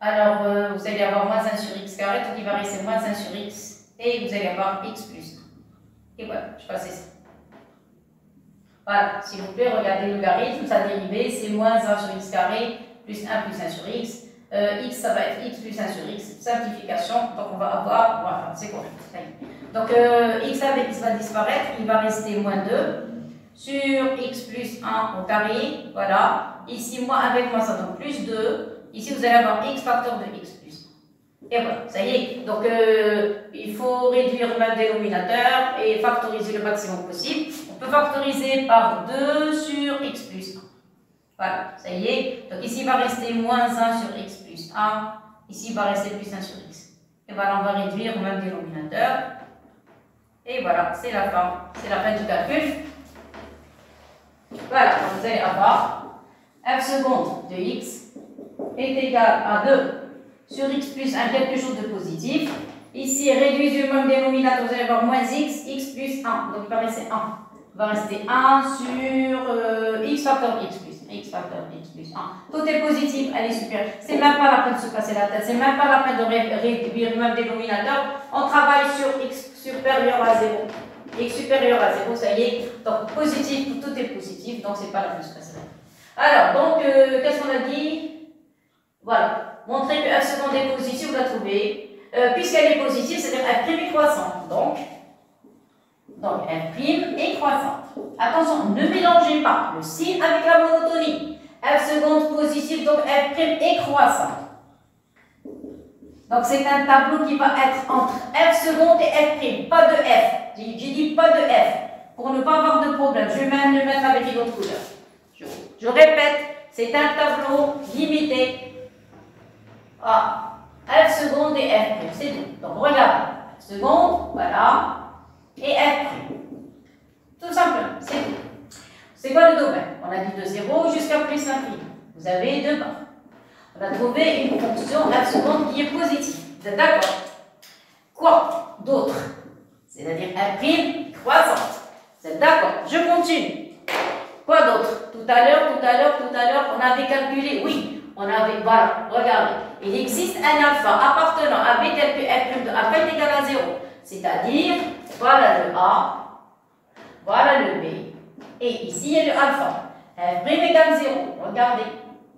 alors vous allez avoir moins 1 sur x carré, donc il va rester moins 1 sur x. Et vous allez avoir x plus 1. Et voilà, je passe ça. Voilà, s'il vous plaît, regardez le logarithme, sa dérivée, c'est moins 1 sur x carré plus 1 plus 1 sur x. Euh, x, ça va être x plus 1 sur x, simplification, donc on va avoir, voilà, c'est correct. Donc euh, x avec x va disparaître, il va rester moins 2 sur x plus 1 au carré, voilà. Ici, moi avec moi, ça donne plus 2. Ici, vous allez avoir x facteur de x plus 1. Et voilà, ça y est. Donc, euh, il faut réduire le dénominateur et factoriser le maximum possible. On peut factoriser par 2 sur x plus 1. Voilà, ça y est. Donc ici, il va rester moins 1 sur x plus 1. Ici, il va rester plus 1 sur x. Et voilà, on va réduire au même dénominateur. Et voilà, c'est la fin. C'est la fin du calcul. Voilà, vous allez avoir f seconde de x est égal à 2 sur x plus 1, quelque chose de positif. Ici, réduisez au même dénominateur, vous allez avoir moins x, x plus 1. Donc il va rester 1. Il va rester 1 sur euh, x facteur x plus x facteur x plus 1. Tout est positif, elle est supérieure. C'est même pas la peine de se passer la tête, c'est même pas la peine de réduire le même dénominateur. On travaille sur x supérieur à 0. x supérieur à 0, ça y est. Donc positif, tout est positif, donc c'est pas la peine de se passer la tête. Alors, donc, euh, qu'est-ce qu'on a dit? Voilà. Montrer que f seconde est positive, vous la trouvez. Euh, Puisqu'elle est positive, c'est-à-dire f' est croissante. Donc, donc f' est croissante. Attention, ne mélangez pas le signe avec la monotonie. F seconde positive, donc F' est croissante. Donc c'est un tableau qui va être entre F seconde et F', pas de F. J'ai dit pas de F, pour ne pas avoir de problème. Je vais même le mettre avec une autre couleur. Je, répète, c'est un tableau limité à F seconde et F', c'est tout. Donc regarde, seconde, voilà, et F'. Tout simplement, c'est tout. C'est quoi le domaine? On a dit de 0 jusqu'à plus l'infini. Vous avez deux barres. On a trouvé une fonction seconde qui est positive. Vous êtes d'accord? Quoi d'autre? C'est-à-dire f' croissante. Vous êtes d'accord? Je continue. Quoi d'autre? Tout à l'heure, tout à l'heure, tout à l'heure, on avait calculé, oui, on avait, voilà, regardez, il existe un alpha appartenant à b tel que f' de a égal à 0. C'est-à-dire, voilà le a, voilà le B. Et ici, il y a le alpha. F' égale 0. Regardez.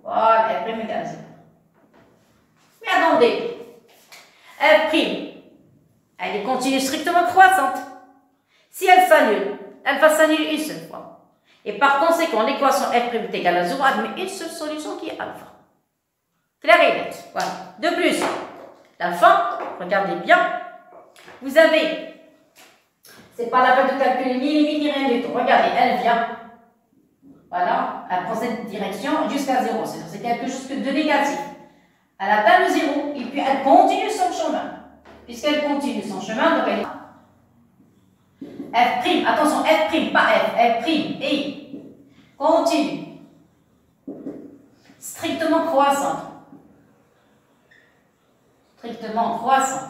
Voilà, F' égale 0. Mais attendez. F', elle est continue strictement croissante. Si elle s'annule, elle va s'annuler une seule fois. Et par conséquent, l'équation f' est égale à 0 admet une seule solution qui est alpha. Claire et net. Voilà. De plus, d'alpha, regardez bien, vous avez, c'est pas la peine de calculer ni limite ni rien du tout. Regardez, elle vient, voilà, elle prend cette direction jusqu'à 0. C'est quelque chose de négatif. Elle atteint le 0 et puis elle continue son chemin. Puisqu'elle continue son chemin, donc elle F', attention, F', pas F, F', et continue. Strictement croissante. Strictement croissante.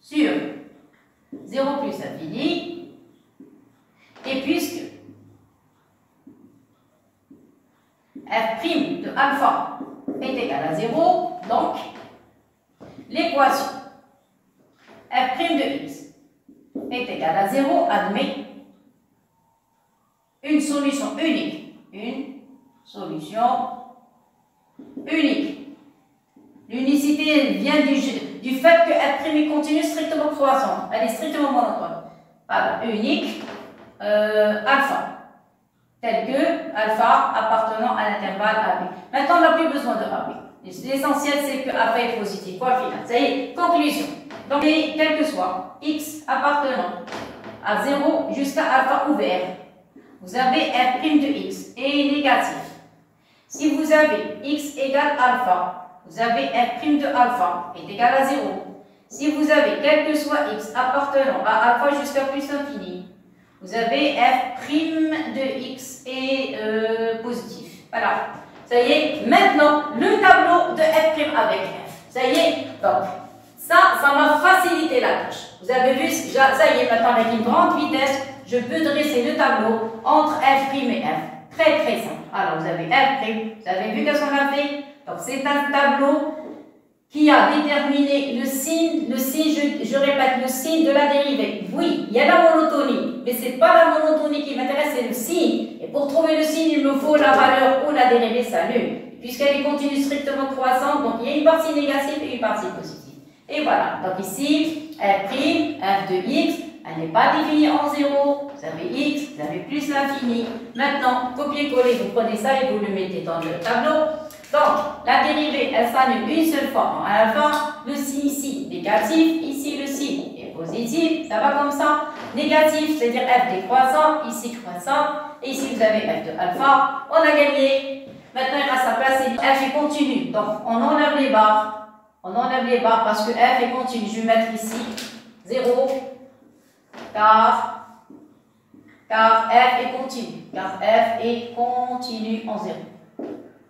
Sur 0 plus infini. Et puisque f' de alpha est égal à 0, donc l'équation f' de x est égal à 0 admet une solution unique. Une solution unique. L'unicité vient du, du fait que f' est continue strictement croissante. Elle est strictement monotone. Voilà, unique euh, alpha tel que alpha appartenant à l'intervalle AB. Maintenant, on n'a plus besoin de AB. L'essentiel, c'est que alpha est positif. Point final. Ça y est, conclusion. Donc, quel que soit x appartenant à 0 jusqu'à alpha ouvert, vous avez f' de x est négatif. Si vous avez x égale alpha, vous avez f' de alpha est égal à 0. Si vous avez quel que soit x appartenant à alpha jusqu'à plus infini, vous avez f' de x est euh, positif. Voilà. Ça y est, maintenant, le tableau de f' avec f. Ça y est, donc, ça, ça m'a facilité la tâche. Vous avez vu, ça y est, maintenant, avec une grande vitesse, je peux dresser le tableau entre f' et f. Très, très simple. Alors, vous avez f', vous avez vu qu'est-ce qu'on a fait? C'est un tableau qui a déterminé le signe, le signe je, répète, le signe de la dérivée. Oui, il y a la monotonie, mais ce n'est pas la monotonie qui m'intéresse, c'est le signe. Et pour trouver le signe, il me faut la valeur ou la dérivée salut. Puisqu'elle est continue strictement croissante, donc il y a une partie négative et une partie positive. Et voilà, donc ici, f', f de x, elle n'est pas définie en 0, vous avez x, vous avez plus l'infini. Maintenant, copier-coller, vous prenez ça et vous le mettez dans le tableau. Donc, la dérivée, elle s'annule une seule fois en alpha. Le signe ici, négatif. Ici, le signe est positif. Ça va comme ça. Négatif, c'est-à-dire f décroissant. Ici, croissant. Et ici, vous avez f de alpha. On a gagné. Maintenant, il reste à placer f est continu. Donc, on enlève les barres. On enlève les barres parce que f est continu. Je vais mettre ici 0. Car, car f est continu. Car f est continu en 0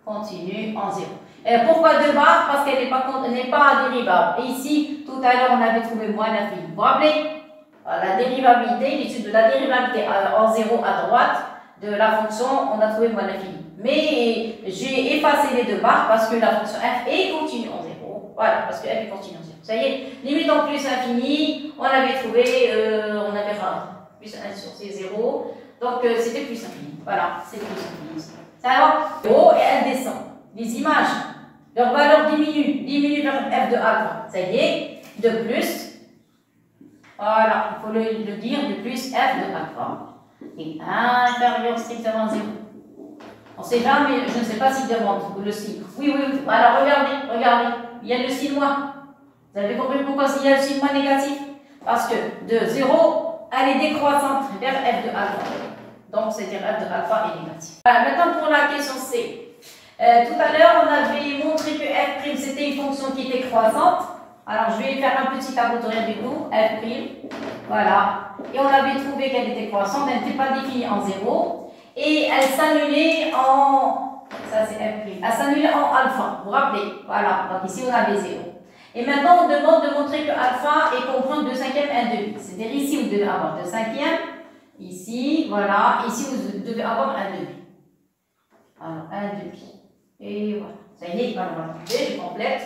continue en 0. Et pourquoi deux barres Parce qu'elle n'est pas, pas dérivable. Et ici, tout à l'heure, on avait trouvé moins l'infini. Vous vous rappelez? La dérivabilité, l'étude de la dérivabilité en 0 à droite de la fonction, on a trouvé moins l'infini. Mais j'ai effacé les deux barres parce que la fonction f est continue en 0. Voilà, parce que f est continue en 0. Ça y est, limite en plus infini, on avait trouvé, euh, on avait plus 1 sur c 0. Donc euh, c'était plus infini. Voilà, c'est plus infini. Ça va haut et elle descend. Les images, leur valeur diminue, diminue vers f de alpha. Ça y est, de plus, voilà, il faut le, dire, de plus f de alpha est inférieur strictement à 0. On ne sait jamais, je ne sais pas s'il demande le signe. Oui, oui, oui. Alors regardez, regardez, il y a le signe moins. Vous avez compris pourquoi il y a le signe moins négatif? Parce que de 0, elle est décroissante vers f de alpha. Donc, c'est-à-dire f de alpha est négatif. maintenant, pour la question C. Euh, tout à l'heure, on avait montré que f' c'était une fonction qui était croissante. Alors, je vais faire un petit tableau de du tout. f', voilà. Et on avait trouvé qu'elle était croissante, elle n'était pas définie en 0. Et elle s'annulait en... Ça, c'est f'. Elle s'annulait en alpha. Vous vous rappelez? Voilà. Donc, ici, on avait 0. Et maintenant, on demande de montrer que alpha est compris de 5e 1 demi. C'est-à-dire ici, vous devez avoir de 5e Ici, voilà. Ici, vous devez avoir un demi. Alors, un demi. Et voilà. Ça y est, alors, on va je complète.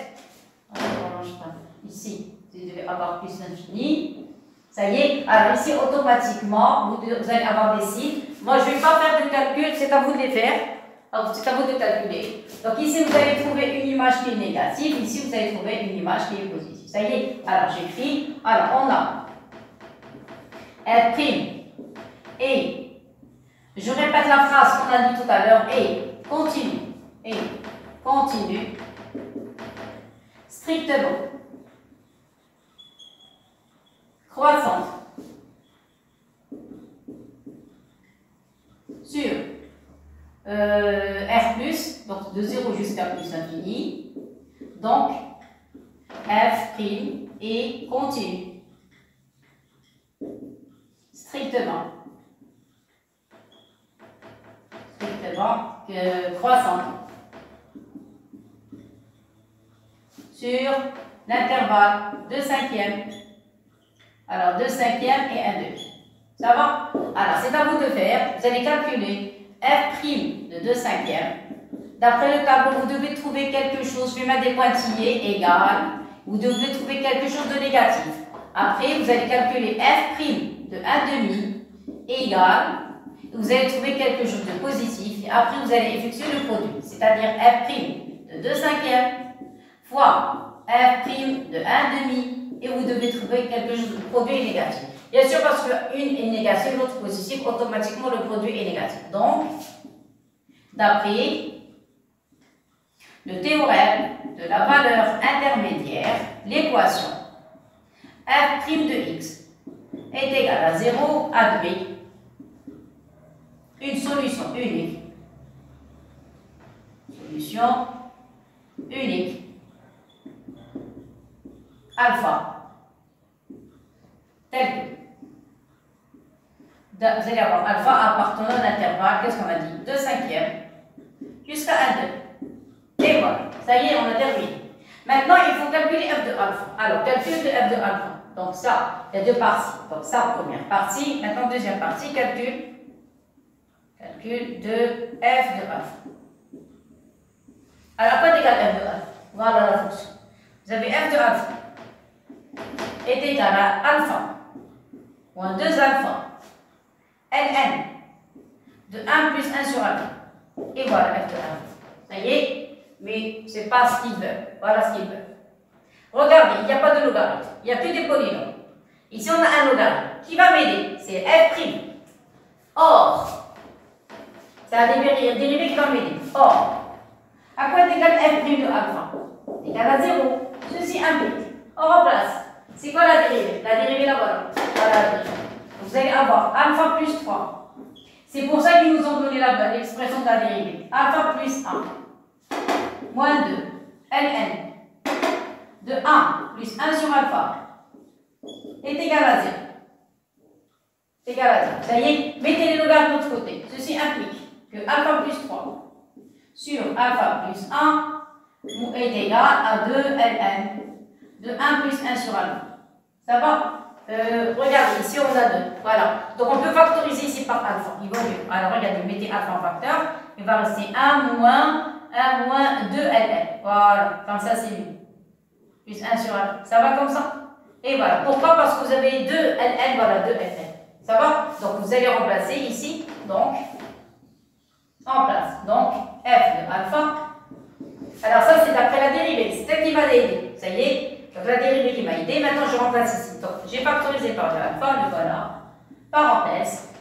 Ici, vous devez avoir plus l'infini. Ça y est. Alors, ici, automatiquement, vous, allez avoir des signes. Moi, je ne vais pas faire de calcul, c'est à vous de les faire. C'est à vous de calculer. Donc, ici, vous allez trouver une image qui est négative. Ici, vous allez trouver une image qui est positive. Ça y est. Alors, j'écris. Alors, on a R' et, je répète la phrase qu'on a dit tout à l'heure, et, continue, et, continue, strictement, croissante, sur euh, R+, donc de 0 jusqu'à plus infini, donc f' est continu. Strictement. Strictement que croissant. Sur l'intervalle de cinquième. Alors, 2 cinquièmes et 1 demi. Ça va? Alors, c'est à vous de faire. Vous allez calculer f' de 2 cinquièmes. D'après le tableau, vous devez trouver quelque chose, je vais mettre des pointillés, égal. Vous devez trouver quelque chose de négatif. Après, vous allez calculer f' de 1 demi égal. Vous allez trouver quelque chose de positif. Et après, vous allez effectuer le produit. C'est-à-dire f' de 2 cinquièmes fois f' de 1 demi et vous devez trouver quelque chose de produit négatif. Bien sûr, parce qu'une est négative, l'autre positive, automatiquement le produit est négatif. Donc, d'après le théorème de la valeur intermédiaire, l'équation f' de x est égale à 0 admet une solution unique. Solution unique. Alpha tel que. Vous allez avoir alpha appartenant à l'intervalle, qu'est-ce qu'on a dit? 2 cinquièmes jusqu'à 1 2. Et voilà, ça y est, on a terminé. Maintenant, il faut calculer f de alpha. Alors, calcul de f de alpha. Donc ça, il y a deux parties. Donc ça, première partie. Maintenant, deuxième partie, calcul. De f de. Alors, quoi égale f de alpha Voilà la fonction. Vous avez f de alpha est égal à alpha moins 2 alpha, ln, de 1 plus 1 sur alpha. Et voilà f de alpha. Ça y est, mais ce n'est pas ce qu'il veut. Voilà ce qu'il veut. Regardez, il n'y a pas de logarithme, il n'y a que des polynômes. Ici, on a un logarithme. Qui va m'aider? C'est f'. Or, c'est un dérivé qui va m'aider. Or, à quoi est égal f' de alpha Égal à 0. Ceci implique. On remplace. C'est quoi la dérivée? La dérivée là-bas. Voilà Vous allez avoir alpha plus 3. C'est pour ça qu'ils nous ont donné l'expression de la dérivée. Alpha plus 1 moins 2 ln de 1 plus 1 sur alpha est égal à 0. Égal à 0. Ça y est, mettez les logarithmes de l'autre côté. Ceci implique que alpha plus 3 sur alpha plus 1 est égal à 2 ln de 1 plus 1 sur alpha. Ça va? Euh, Regardez, ici on a 2. Voilà. Donc on peut factoriser ici par alpha. Il vaut mieux. Alors regardez, mettez alpha en facteur. Il va rester 1 moins 1 moins 2 ln. Voilà. Comme ça, c'est mieux. Plus 1 sur alpha. Ça va comme ça? Et voilà. Pourquoi? Parce que vous avez 2 ln. Voilà, 2 ln. Ça va? Donc vous allez remplacer ici. Donc, en place. Donc, f de alpha. Alors ça, c'est d'après la dérivée. C'est elle qui va l'aider. Ça y est donc la dérivée qui m'a aidé, maintenant je remplace ici. Donc j'ai factorisé par le alpha, le voilà. Parenthèse.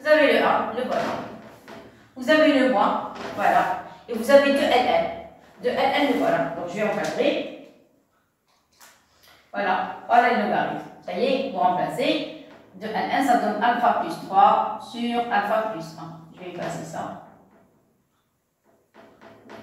Vous avez le 1, le voilà. Vous avez le moins, voilà. Et vous avez 2 ln. De ln, le voilà. Donc je vais encadrer. Voilà, voilà le logarithme. Ça y est, vous remplacez. De ln, ça donne alpha plus 3 sur alpha plus 1. Je vais effacer ça.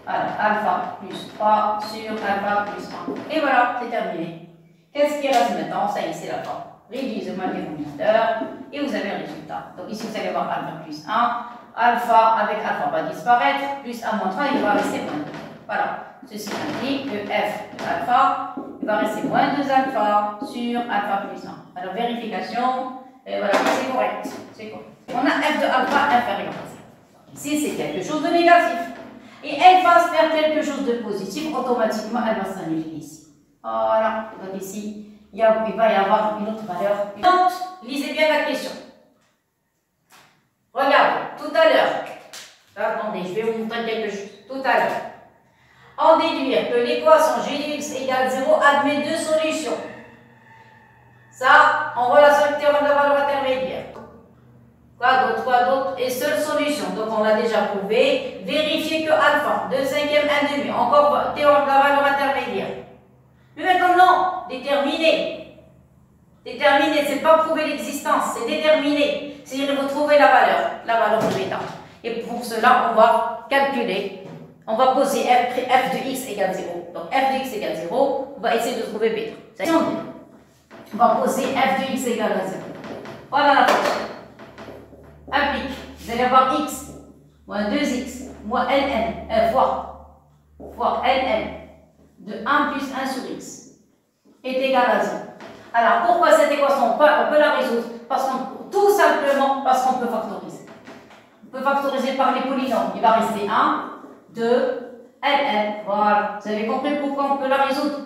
Alors, alpha plus 3 sur alpha plus 1. Et voilà, c'est terminé. Qu'est-ce qui reste maintenant? Ça y est, c'est la fin. Réduisez le dénominateur et vous avez le résultat. Donc ici, vous allez avoir alpha plus 1. Alpha avec alpha va disparaître. Plus 1 moins 3, il va rester moins 2. Voilà. Ceci indique que f alpha va rester moins 2 alpha sur alpha plus 1. Alors, vérification. Et voilà, c'est correct. C'est correct. On a f de alpha inférieur à 0. Ici, c'est quelque chose de négatif et elle va se faire quelque chose de positif, automatiquement elle va s'annuler ici. Voilà, donc ici, il, va y avoir une autre valeur. Donc, lisez bien la question. Regardez, tout à l'heure, attendez, je vais vous montrer quelque chose. Tout à l'heure, en déduire que l'équation g x égale 0 admet deux solutions. Ça, en relation avec le théorème de la valeur intermédiaire. Quoi d'autre Quoi d'autre Et seule solution. Donc on l'a déjà prouvé. Vérifier que alpha, 2 cinquièmes, 1 demi. Encore théorème de la valeur intermédiaire. maintenant déterminer. Déterminer, c'est pas prouver l'existence, c'est déterminer. C'est-à-dire, il faut trouver la valeur, la valeur de bêta. Et pour cela, on va calculer. On va poser f, f de x égale 0. Donc f de x égale 0, on va essayer de trouver bêta. On va poser f de x égale 0. Voilà la fonction. Applique. Vous allez avoir x moins 2x moins ln euh, fois, fois ln de 1 plus 1 sur x est égal à 0. Alors pourquoi cette équation on peut, la résoudre? Parce Tout simplement parce qu'on peut factoriser. On peut factoriser par les polynômes. Il va rester 1, 2, ln. Voilà. Vous avez compris pourquoi on peut la résoudre?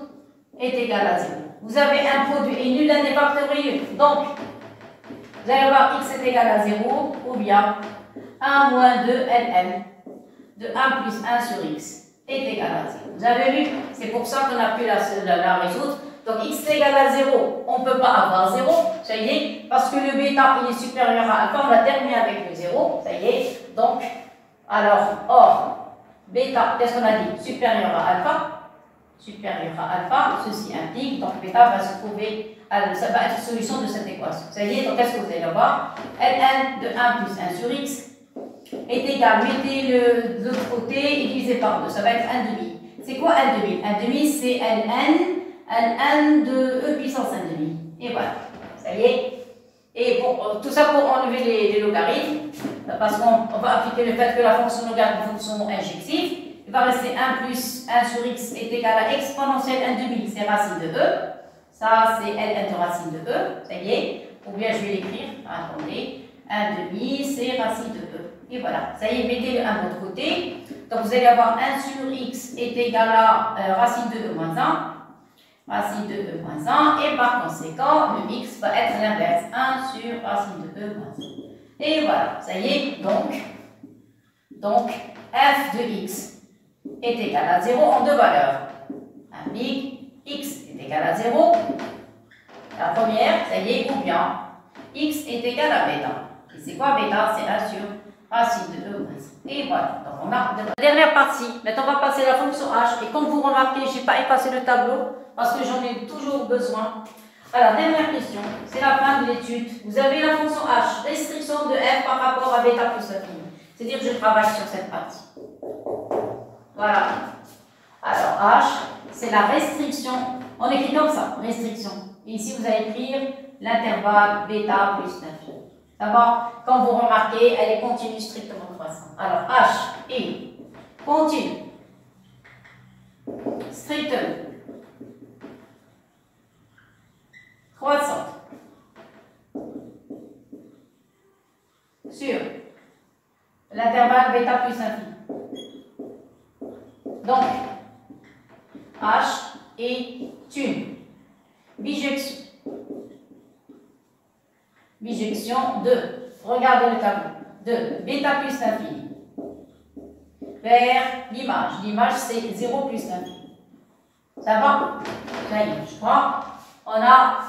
Est égal à 0. Vous avez un produit et nul n'est factoriel. Donc, vous allez avoir x est égal à 0 ou bien 1 moins 2 ln de 1 plus 1 sur x est égal à 0. Vous avez vu? C'est pour ça qu'on a pu la, résoudre. Donc x est égal à 0, on ne peut pas avoir 0, ça y est, parce que le bêta il est supérieur à alpha, on va terminer avec le 0, ça y est. Donc, alors, or, bêta, qu'est-ce qu'on a dit? Supérieur à alpha, supérieur à alpha, ceci implique, donc bêta va se trouver, ça va être solution de cette équation. Ça y est, donc qu'est-ce que vous allez avoir ln de 1 plus 1 sur x est égal, mettez le de l'autre côté et divisé par 2, ça va être 1 demi. C'est quoi 1 demi? 1 demi, c'est ln, ln de e puissance 1 demi. Et voilà, ça y est. Et pour, euh, tout ça pour enlever les, logarithmes, parce qu'on va appliquer le fait que la fonction logarithme est une fonction injective. Il va rester 1 plus 1 sur x est égal à exponentielle 1 demi, c'est racine de e. Ça, c'est ln de racine de e, ça y est. Ou bien je vais l'écrire, attendez. 1 demi, c'est racine de e. Et voilà, ça y est, mettez-le à l'autre côté. Donc vous allez avoir 1 sur x est égal à euh, racine de e moins 1. Racine de e moins 1. Et par conséquent, le x va être l'inverse. 1 sur racine de e moins 1. Et voilà, ça y est, donc, donc f de x est égal à 0 en deux valeurs. Un big, x est égal à 0. La première, ça y est, ou bien x est égal à bêta. Et c'est quoi bêta? C'est 1 sur racine de 2 Et voilà, donc on a la dernière partie. Maintenant, on va passer la fonction h. Et comme vous remarquez, je n'ai pas effacé le tableau parce que j'en ai toujours besoin. Alors, dernière question, c'est la fin de l'étude. Vous avez la fonction h, restriction de f par rapport à bêta plus affine. C'est-à-dire que je travaille sur cette partie. Voilà. Alors, h, c'est la restriction. On écrit comme ça, restriction. Et ici, vous allez écrire l'intervalle bêta plus affine. D'abord, quand vous remarquez, elle est continue strictement croissante. Alors, H est continue, strictement croissante sur l'intervalle bêta plus infini. Donc, H est une bijection bijection de, regardez le tableau, de bêta plus l'infini vers l'image. L'image, c'est 0 plus l'infini. Ça va? Ça y est, je crois. On a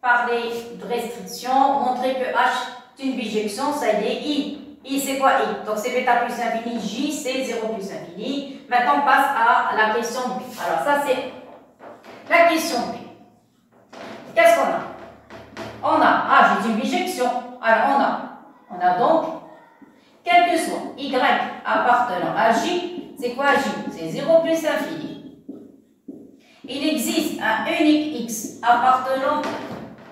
parlé de restriction, montré que H est une bijection, ça y est, I. I, c'est quoi I? Donc, c'est bêta plus infini, J, c'est 0 plus infini. Maintenant, on passe à la question B. Alors, ça, c'est la question B. Qu'est-ce qu'on a? On a, ah j'ai une bijection, alors on a, on a donc, quel que soit y appartenant à j, c'est quoi j? C'est 0 plus infini. Il existe un unique x appartenant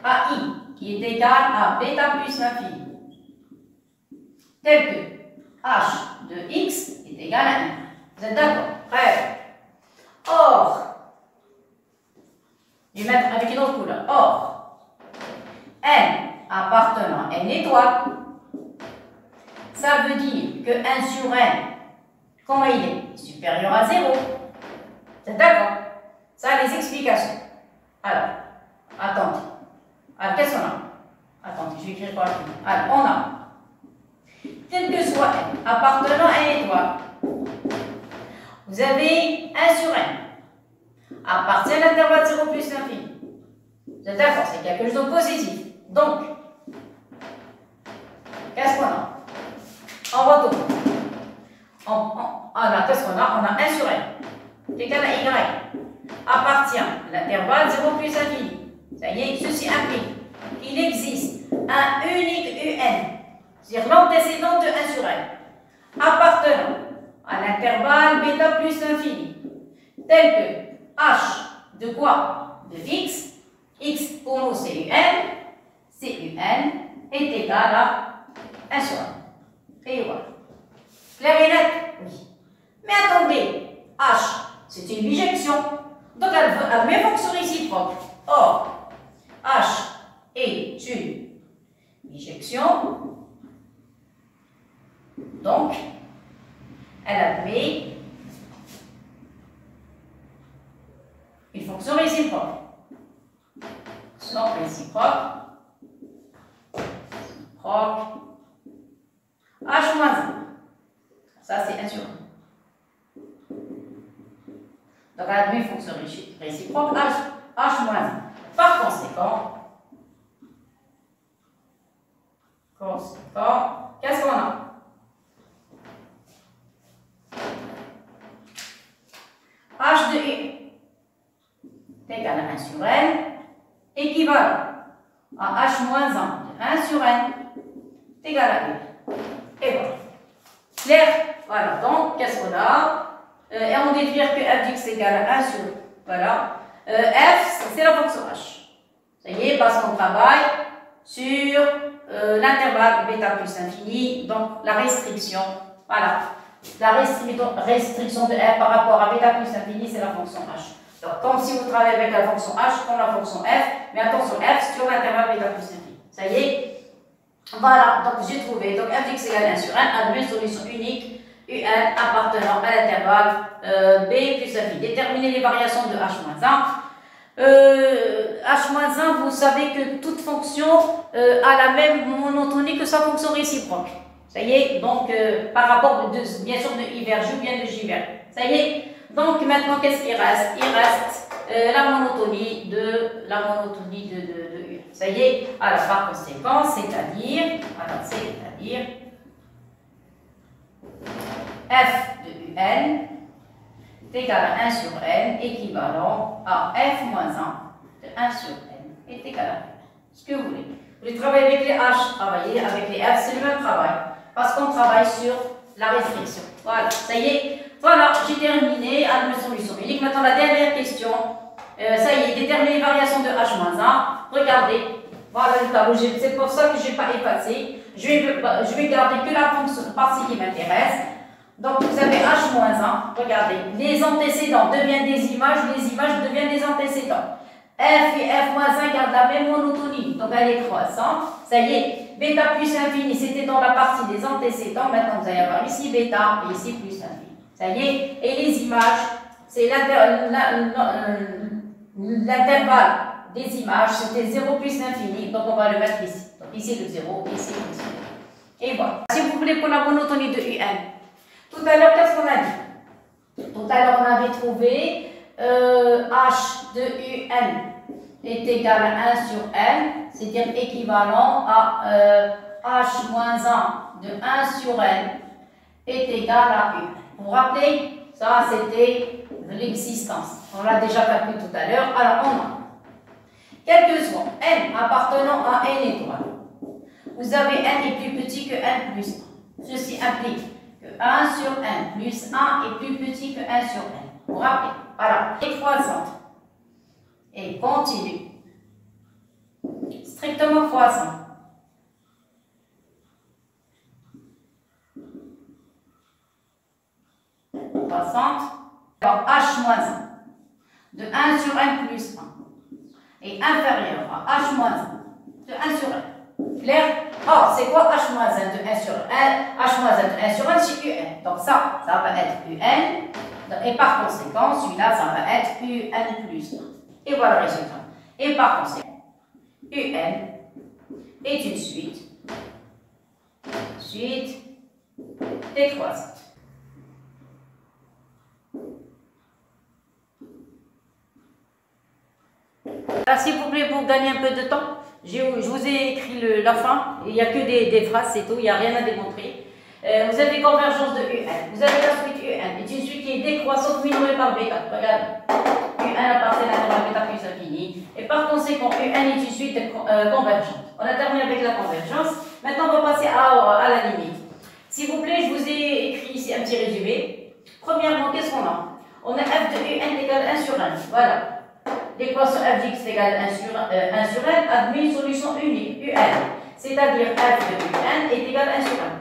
à i, qui est égal à bêta plus infini. Tel que h de x est égal à i. Vous êtes d'accord Bref. Or, je vais mettre avec une autre couleur. Or, n appartenant à n étoile, ça veut dire que 1 sur n, comment il est Supérieur à 0. C'est d'accord Ça a les explications. Alors, attendez. Alors, qu'est-ce qu'on a Attendez, je vais écrire par là. Alors, on a, quel que soit n appartenant à n étoile, vous avez 1 sur n appartient à l'intervalle 0 plus l'infini. Vous d'accord C'est quelque chose de positif. Donc, qu'est-ce qu'on a? En retour. On, on, alors, qu'est-ce qu'on a? On a 1 sur n. C'est égal à y. appartient à l'intervalle 0 plus infini. Ça y est, ceci implique qu'il existe un unique UN, c'est-à-dire l'antécédent de 1 sur n, appartenant à l'intervalle bêta plus infini, tel que h de quoi? De x, x pour nous c'est un, c'est un est égal à 1 sur 1. Et voilà. Clair et net? Oui. Mais attendez, h, c'est une bijection, donc elle la même fonction réciproque. Or, h est une bijection, donc elle admet une fonction réciproque. Fonction réciproque, h moins 1. Ça, c'est 1 sur 1. Donc, elle admet une fonction réciproque, h, h moins 1. Par conséquent, conséquent, qu'est-ce qu'on a? Est égal à 1 sur n, équivalent à h moins 1 de 1 sur n est égal à u. Et voilà. Clair Voilà, donc qu'est-ce qu'on a? Euh, Et on déduire que f d'x est égal à 1 sur Voilà. Euh, f, c'est la fonction h. Ça y est, parce qu'on travaille sur euh, l'intervalle bêta plus infini, donc la restriction. Voilà. La restriction de f par rapport à bêta plus infini, c'est la fonction h. Donc, comme si vous travaillez avec la fonction h, comme la fonction f, mais attention, f sur l'intervalle bêta plus infini. Ça y est Voilà, donc j'ai trouvé. Donc, f d'x égale 1 sur 1, une solution unique, un appartenant à l'intervalle euh, b plus infini. Déterminer les variations de h moins 1. Euh, h-1, vous savez que toute fonction euh, a la même monotonie que sa fonction réciproque. Ça y est, donc euh, par rapport, de, bien sûr, de I vers J ou bien de vers Ça y est, donc maintenant, qu'est-ce qui reste? Il reste euh, la monotonie de la monotonie de, de, U. Ça y est, alors par conséquent, c'est-à-dire, c'est-à-dire f de UN est égal à 1 sur n, équivalent à f moins 1 de 1 sur n est égal à. Ce que vous voulez. Vous voulez travailler avec les h, travailler avec les f, c'est le même travail. Parce qu'on travaille sur la restriction. Voilà, ça y est. Voilà, j'ai terminé. une solution unique. Maintenant, la dernière question. Euh, ça y est, déterminer les variations de h moins 1. Regardez. Voilà le tableau. C'est pour ça que je n'ai pas effacé. Je vais, je vais garder que la fonction partie qui m'intéresse. Donc, vous avez h moins 1. Regardez. Les antécédents deviennent des images. Les images deviennent des antécédents. f et f moins 1 gardent la même monotonie. Donc, elle est croissante. Ça y est. Bêta plus infini, c'était dans la partie des antécédents. Maintenant, vous allez avoir ici bêta et ici plus infini. Ça y est Et les images, c'est l'intervalle des images, c'était 0 plus l'infini, donc on va le mettre ici. Donc ici le 0, ici le 0. Et voilà. Si vous voulez pour la monotonie de UN, tout à l'heure, qu'est-ce qu'on a dit? Tout à l'heure, on avait trouvé euh, H de UN est égal à 1 sur n, c'est-à-dire équivalent à euh, h moins 1 de 1 sur n est égal à u. Vous vous rappelez? Ça, c'était l'existence. On l'a déjà calculé tout à l'heure. Alors, on a, quel que soit n appartenant à n étoile, vous avez n est plus petit que n plus 1. Ceci implique que 1 sur n plus 1 est plus petit que 1 sur n. Vous vous rappelez? Voilà. Et croissante et continue. Strictement croissant. Croissante. Alors H moins 1 de 1 sur 1 plus 1 est inférieur à H moins 1 de 1 sur 1. Clair? Or, c'est quoi H moins 1 de 1 sur 1 H moins 1 de 1 sur 1, c'est UN. Donc ça, ça va être UN. Et par conséquent, celui-là, ça va être UN plus 1. Et voilà le résultat. Et par conséquent, UN est une suite, suite décroissante. Alors, s'il vous plaît, pour gagner un peu de temps, je vous ai écrit la fin. Il n'y a que des, des phrases, c'est tout. Il n'y a rien à démontrer. Euh, vous avez convergence de UN. Vous avez la suite UN. C'est une suite qui est décroissante minorée par bêta. Regardez. UN appartient à l'intervalle bêta plus infini. Et par conséquent, UN est une suite euh, convergente. On a terminé avec la convergence. Maintenant, on va passer à, à la limite. S'il vous plaît, je vous ai écrit ici un petit résumé. Premièrement, qu'est-ce qu'on a? On a f de UN égale 1 sur 1. Voilà. L'équation f d'x égale 1 sur, 1, euh, sur n admet une solution unique, UN. C'est-à-dire f de UN est égal à 1 sur 1.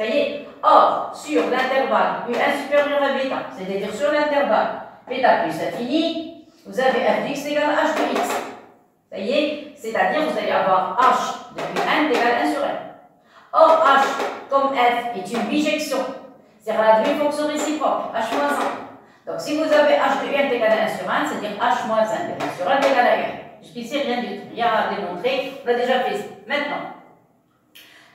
Ça y est Or, sur l'intervalle UN supérieur à bêta, c'est-à-dire sur l'intervalle bêta plus infini, vous avez f de x égale h de x. Ça y est C'est-à-dire vous allez avoir h de UN égale 1 sur n. Or, h, comme f est une bijection, c'est-à-dire la demi-fonction réciproque, h moins 1. Donc, si vous avez h de un égale à 1 sur 1, c'est-à-dire h moins 1 sur 1 égale à 1. Jusqu'ici, rien du tout, rien à démontrer, on a déjà fait. Maintenant,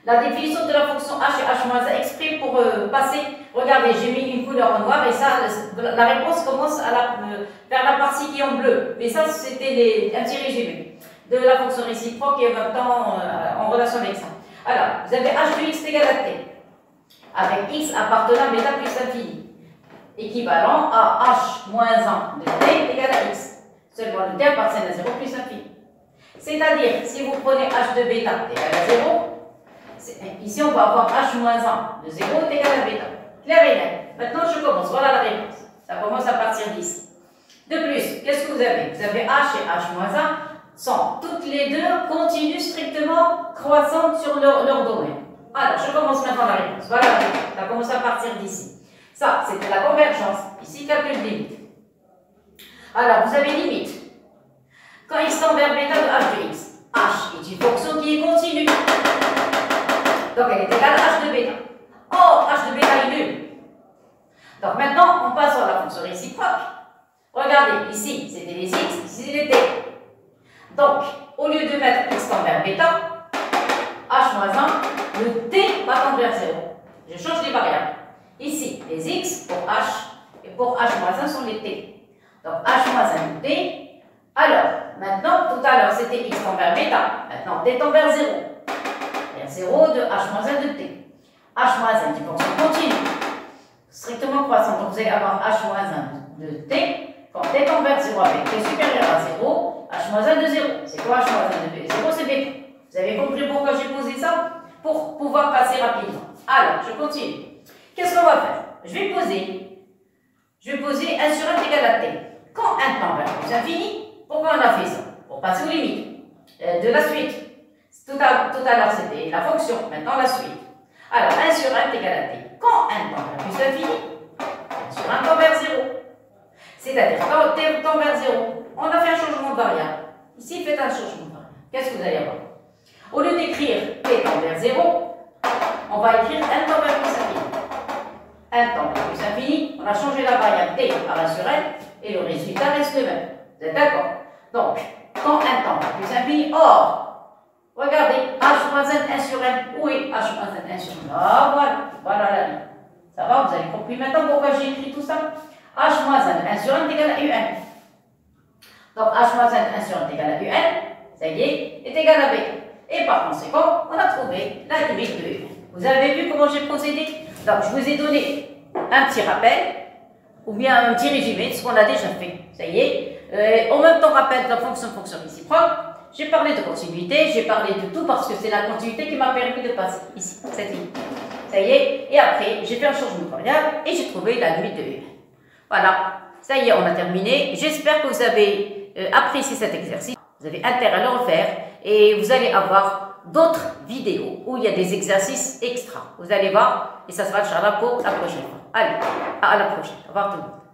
la définition de la fonction h et h moins 1 exprime pour euh, passer. Regardez, j'ai mis une couleur en noir et ça, la réponse commence euh, vers la partie qui est en bleu. Mais ça, c'était un petit résumé de la fonction réciproque et en euh, en relation avec ça. Alors, vous avez h de x égale à t, avec x appartenant à bêta plus infini, équivalent à h moins 1 de t égale à x. Seulement le t appartient à 0 plus infini. C'est-à-dire, si vous prenez h de bêta égale à 0, Ici, on va avoir h moins 1 de 0 est égal à bêta. Clair et net. Maintenant, je commence. Voilà la réponse. Ça commence à partir d'ici. De plus, qu'est-ce que vous avez? Vous avez h et h moins 1 sont toutes les deux continues strictement croissantes sur leur, domaine. Alors, je commence maintenant la réponse. Voilà la réponse. Ça commence à partir d'ici. Ça, c'était la convergence. Ici, calcul de limite. Alors, vous avez limite. Quand x tend vers bêta de h de x, h est une fonction qui est continue. Donc elle est égale à h de bêta. Or, h de bêta est nul. Donc maintenant, on passe sur la fonction réciproque. Regardez, ici, c'était les x, ici, les t. Donc, au lieu de mettre x tend vers bêta, h moins 1, le t va tendre vers 0. Je change les variables. Ici, les x pour h, et pour h moins 1 sont les t. Donc, h moins 1 t. Alors, maintenant, tout à l'heure, c'était x tend vers bêta. Maintenant, t tend vers 0. 0 de h-1 de t. h-1 qui fonction continue, strictement croissante. Donc vous allez avoir h-1 de t. Quand t tend vers 0 avec t supérieur à 0, h-1 de 0. C'est quoi h-1 de 0 C'est b. Vous avez compris pourquoi j'ai posé ça? Pour pouvoir passer rapidement. Alors, je continue. Qu'est-ce qu'on va faire? Je vais poser, je vais poser 1 sur 1 égale à t. Quand 1 tend vers plus infini, pourquoi on a fait ça? Pour passer aux limites euh, de la suite. Tout à, l'heure, c'était la fonction. Maintenant, la suite. Alors, 1 sur 1 est égal à t. Quand 1 tend vers plus infini, 1 sur 1 tend vers 0. C'est-à-dire, quand t tend vers 0, on a fait un changement de variable. Ici, faites un changement de variable. Qu'est-ce que vous allez avoir? Au lieu d'écrire t tend vers 0, on va écrire 1 tend vers plus infini. 1 tend vers plus infini, on a changé la variable t par 1 sur 1, et le résultat reste le même. Vous êtes d'accord? Donc, quand 1 tend vers plus infini, or, Regardez, H moins 1 sur n. Oui, H moins 1 sur n. Ah, voilà. Voilà la ligne. Ça va, vous avez compris maintenant pourquoi j'ai écrit tout ça? H moins 1, 1 sur n est égal à UN. Donc, H moins 1, 1 sur n est égal à UN. Ça y est, est égal à B. Et par conséquent, on a trouvé la limite de UN. Vous avez vu comment j'ai procédé? Donc, je vous ai donné un petit rappel ou bien un petit résumé de ce qu'on a déjà fait. Ça y est. Euh, en même temps, rappel la fonction fonction réciproque. J'ai parlé de continuité, j'ai parlé de tout parce que c'est la continuité qui m'a permis de passer ici, cette ligne. Ça y est, et après, j'ai fait un changement de variable et j'ai trouvé la limite de. Voilà, ça y est, on a terminé. J'espère que vous avez euh, apprécié cet exercice. Vous avez intérêt à le refaire et vous allez avoir d'autres vidéos où il y a des exercices extra. Vous allez voir et ça sera Inch'Allah pour la prochaine fois. Allez, à la prochaine. Au revoir tout le monde.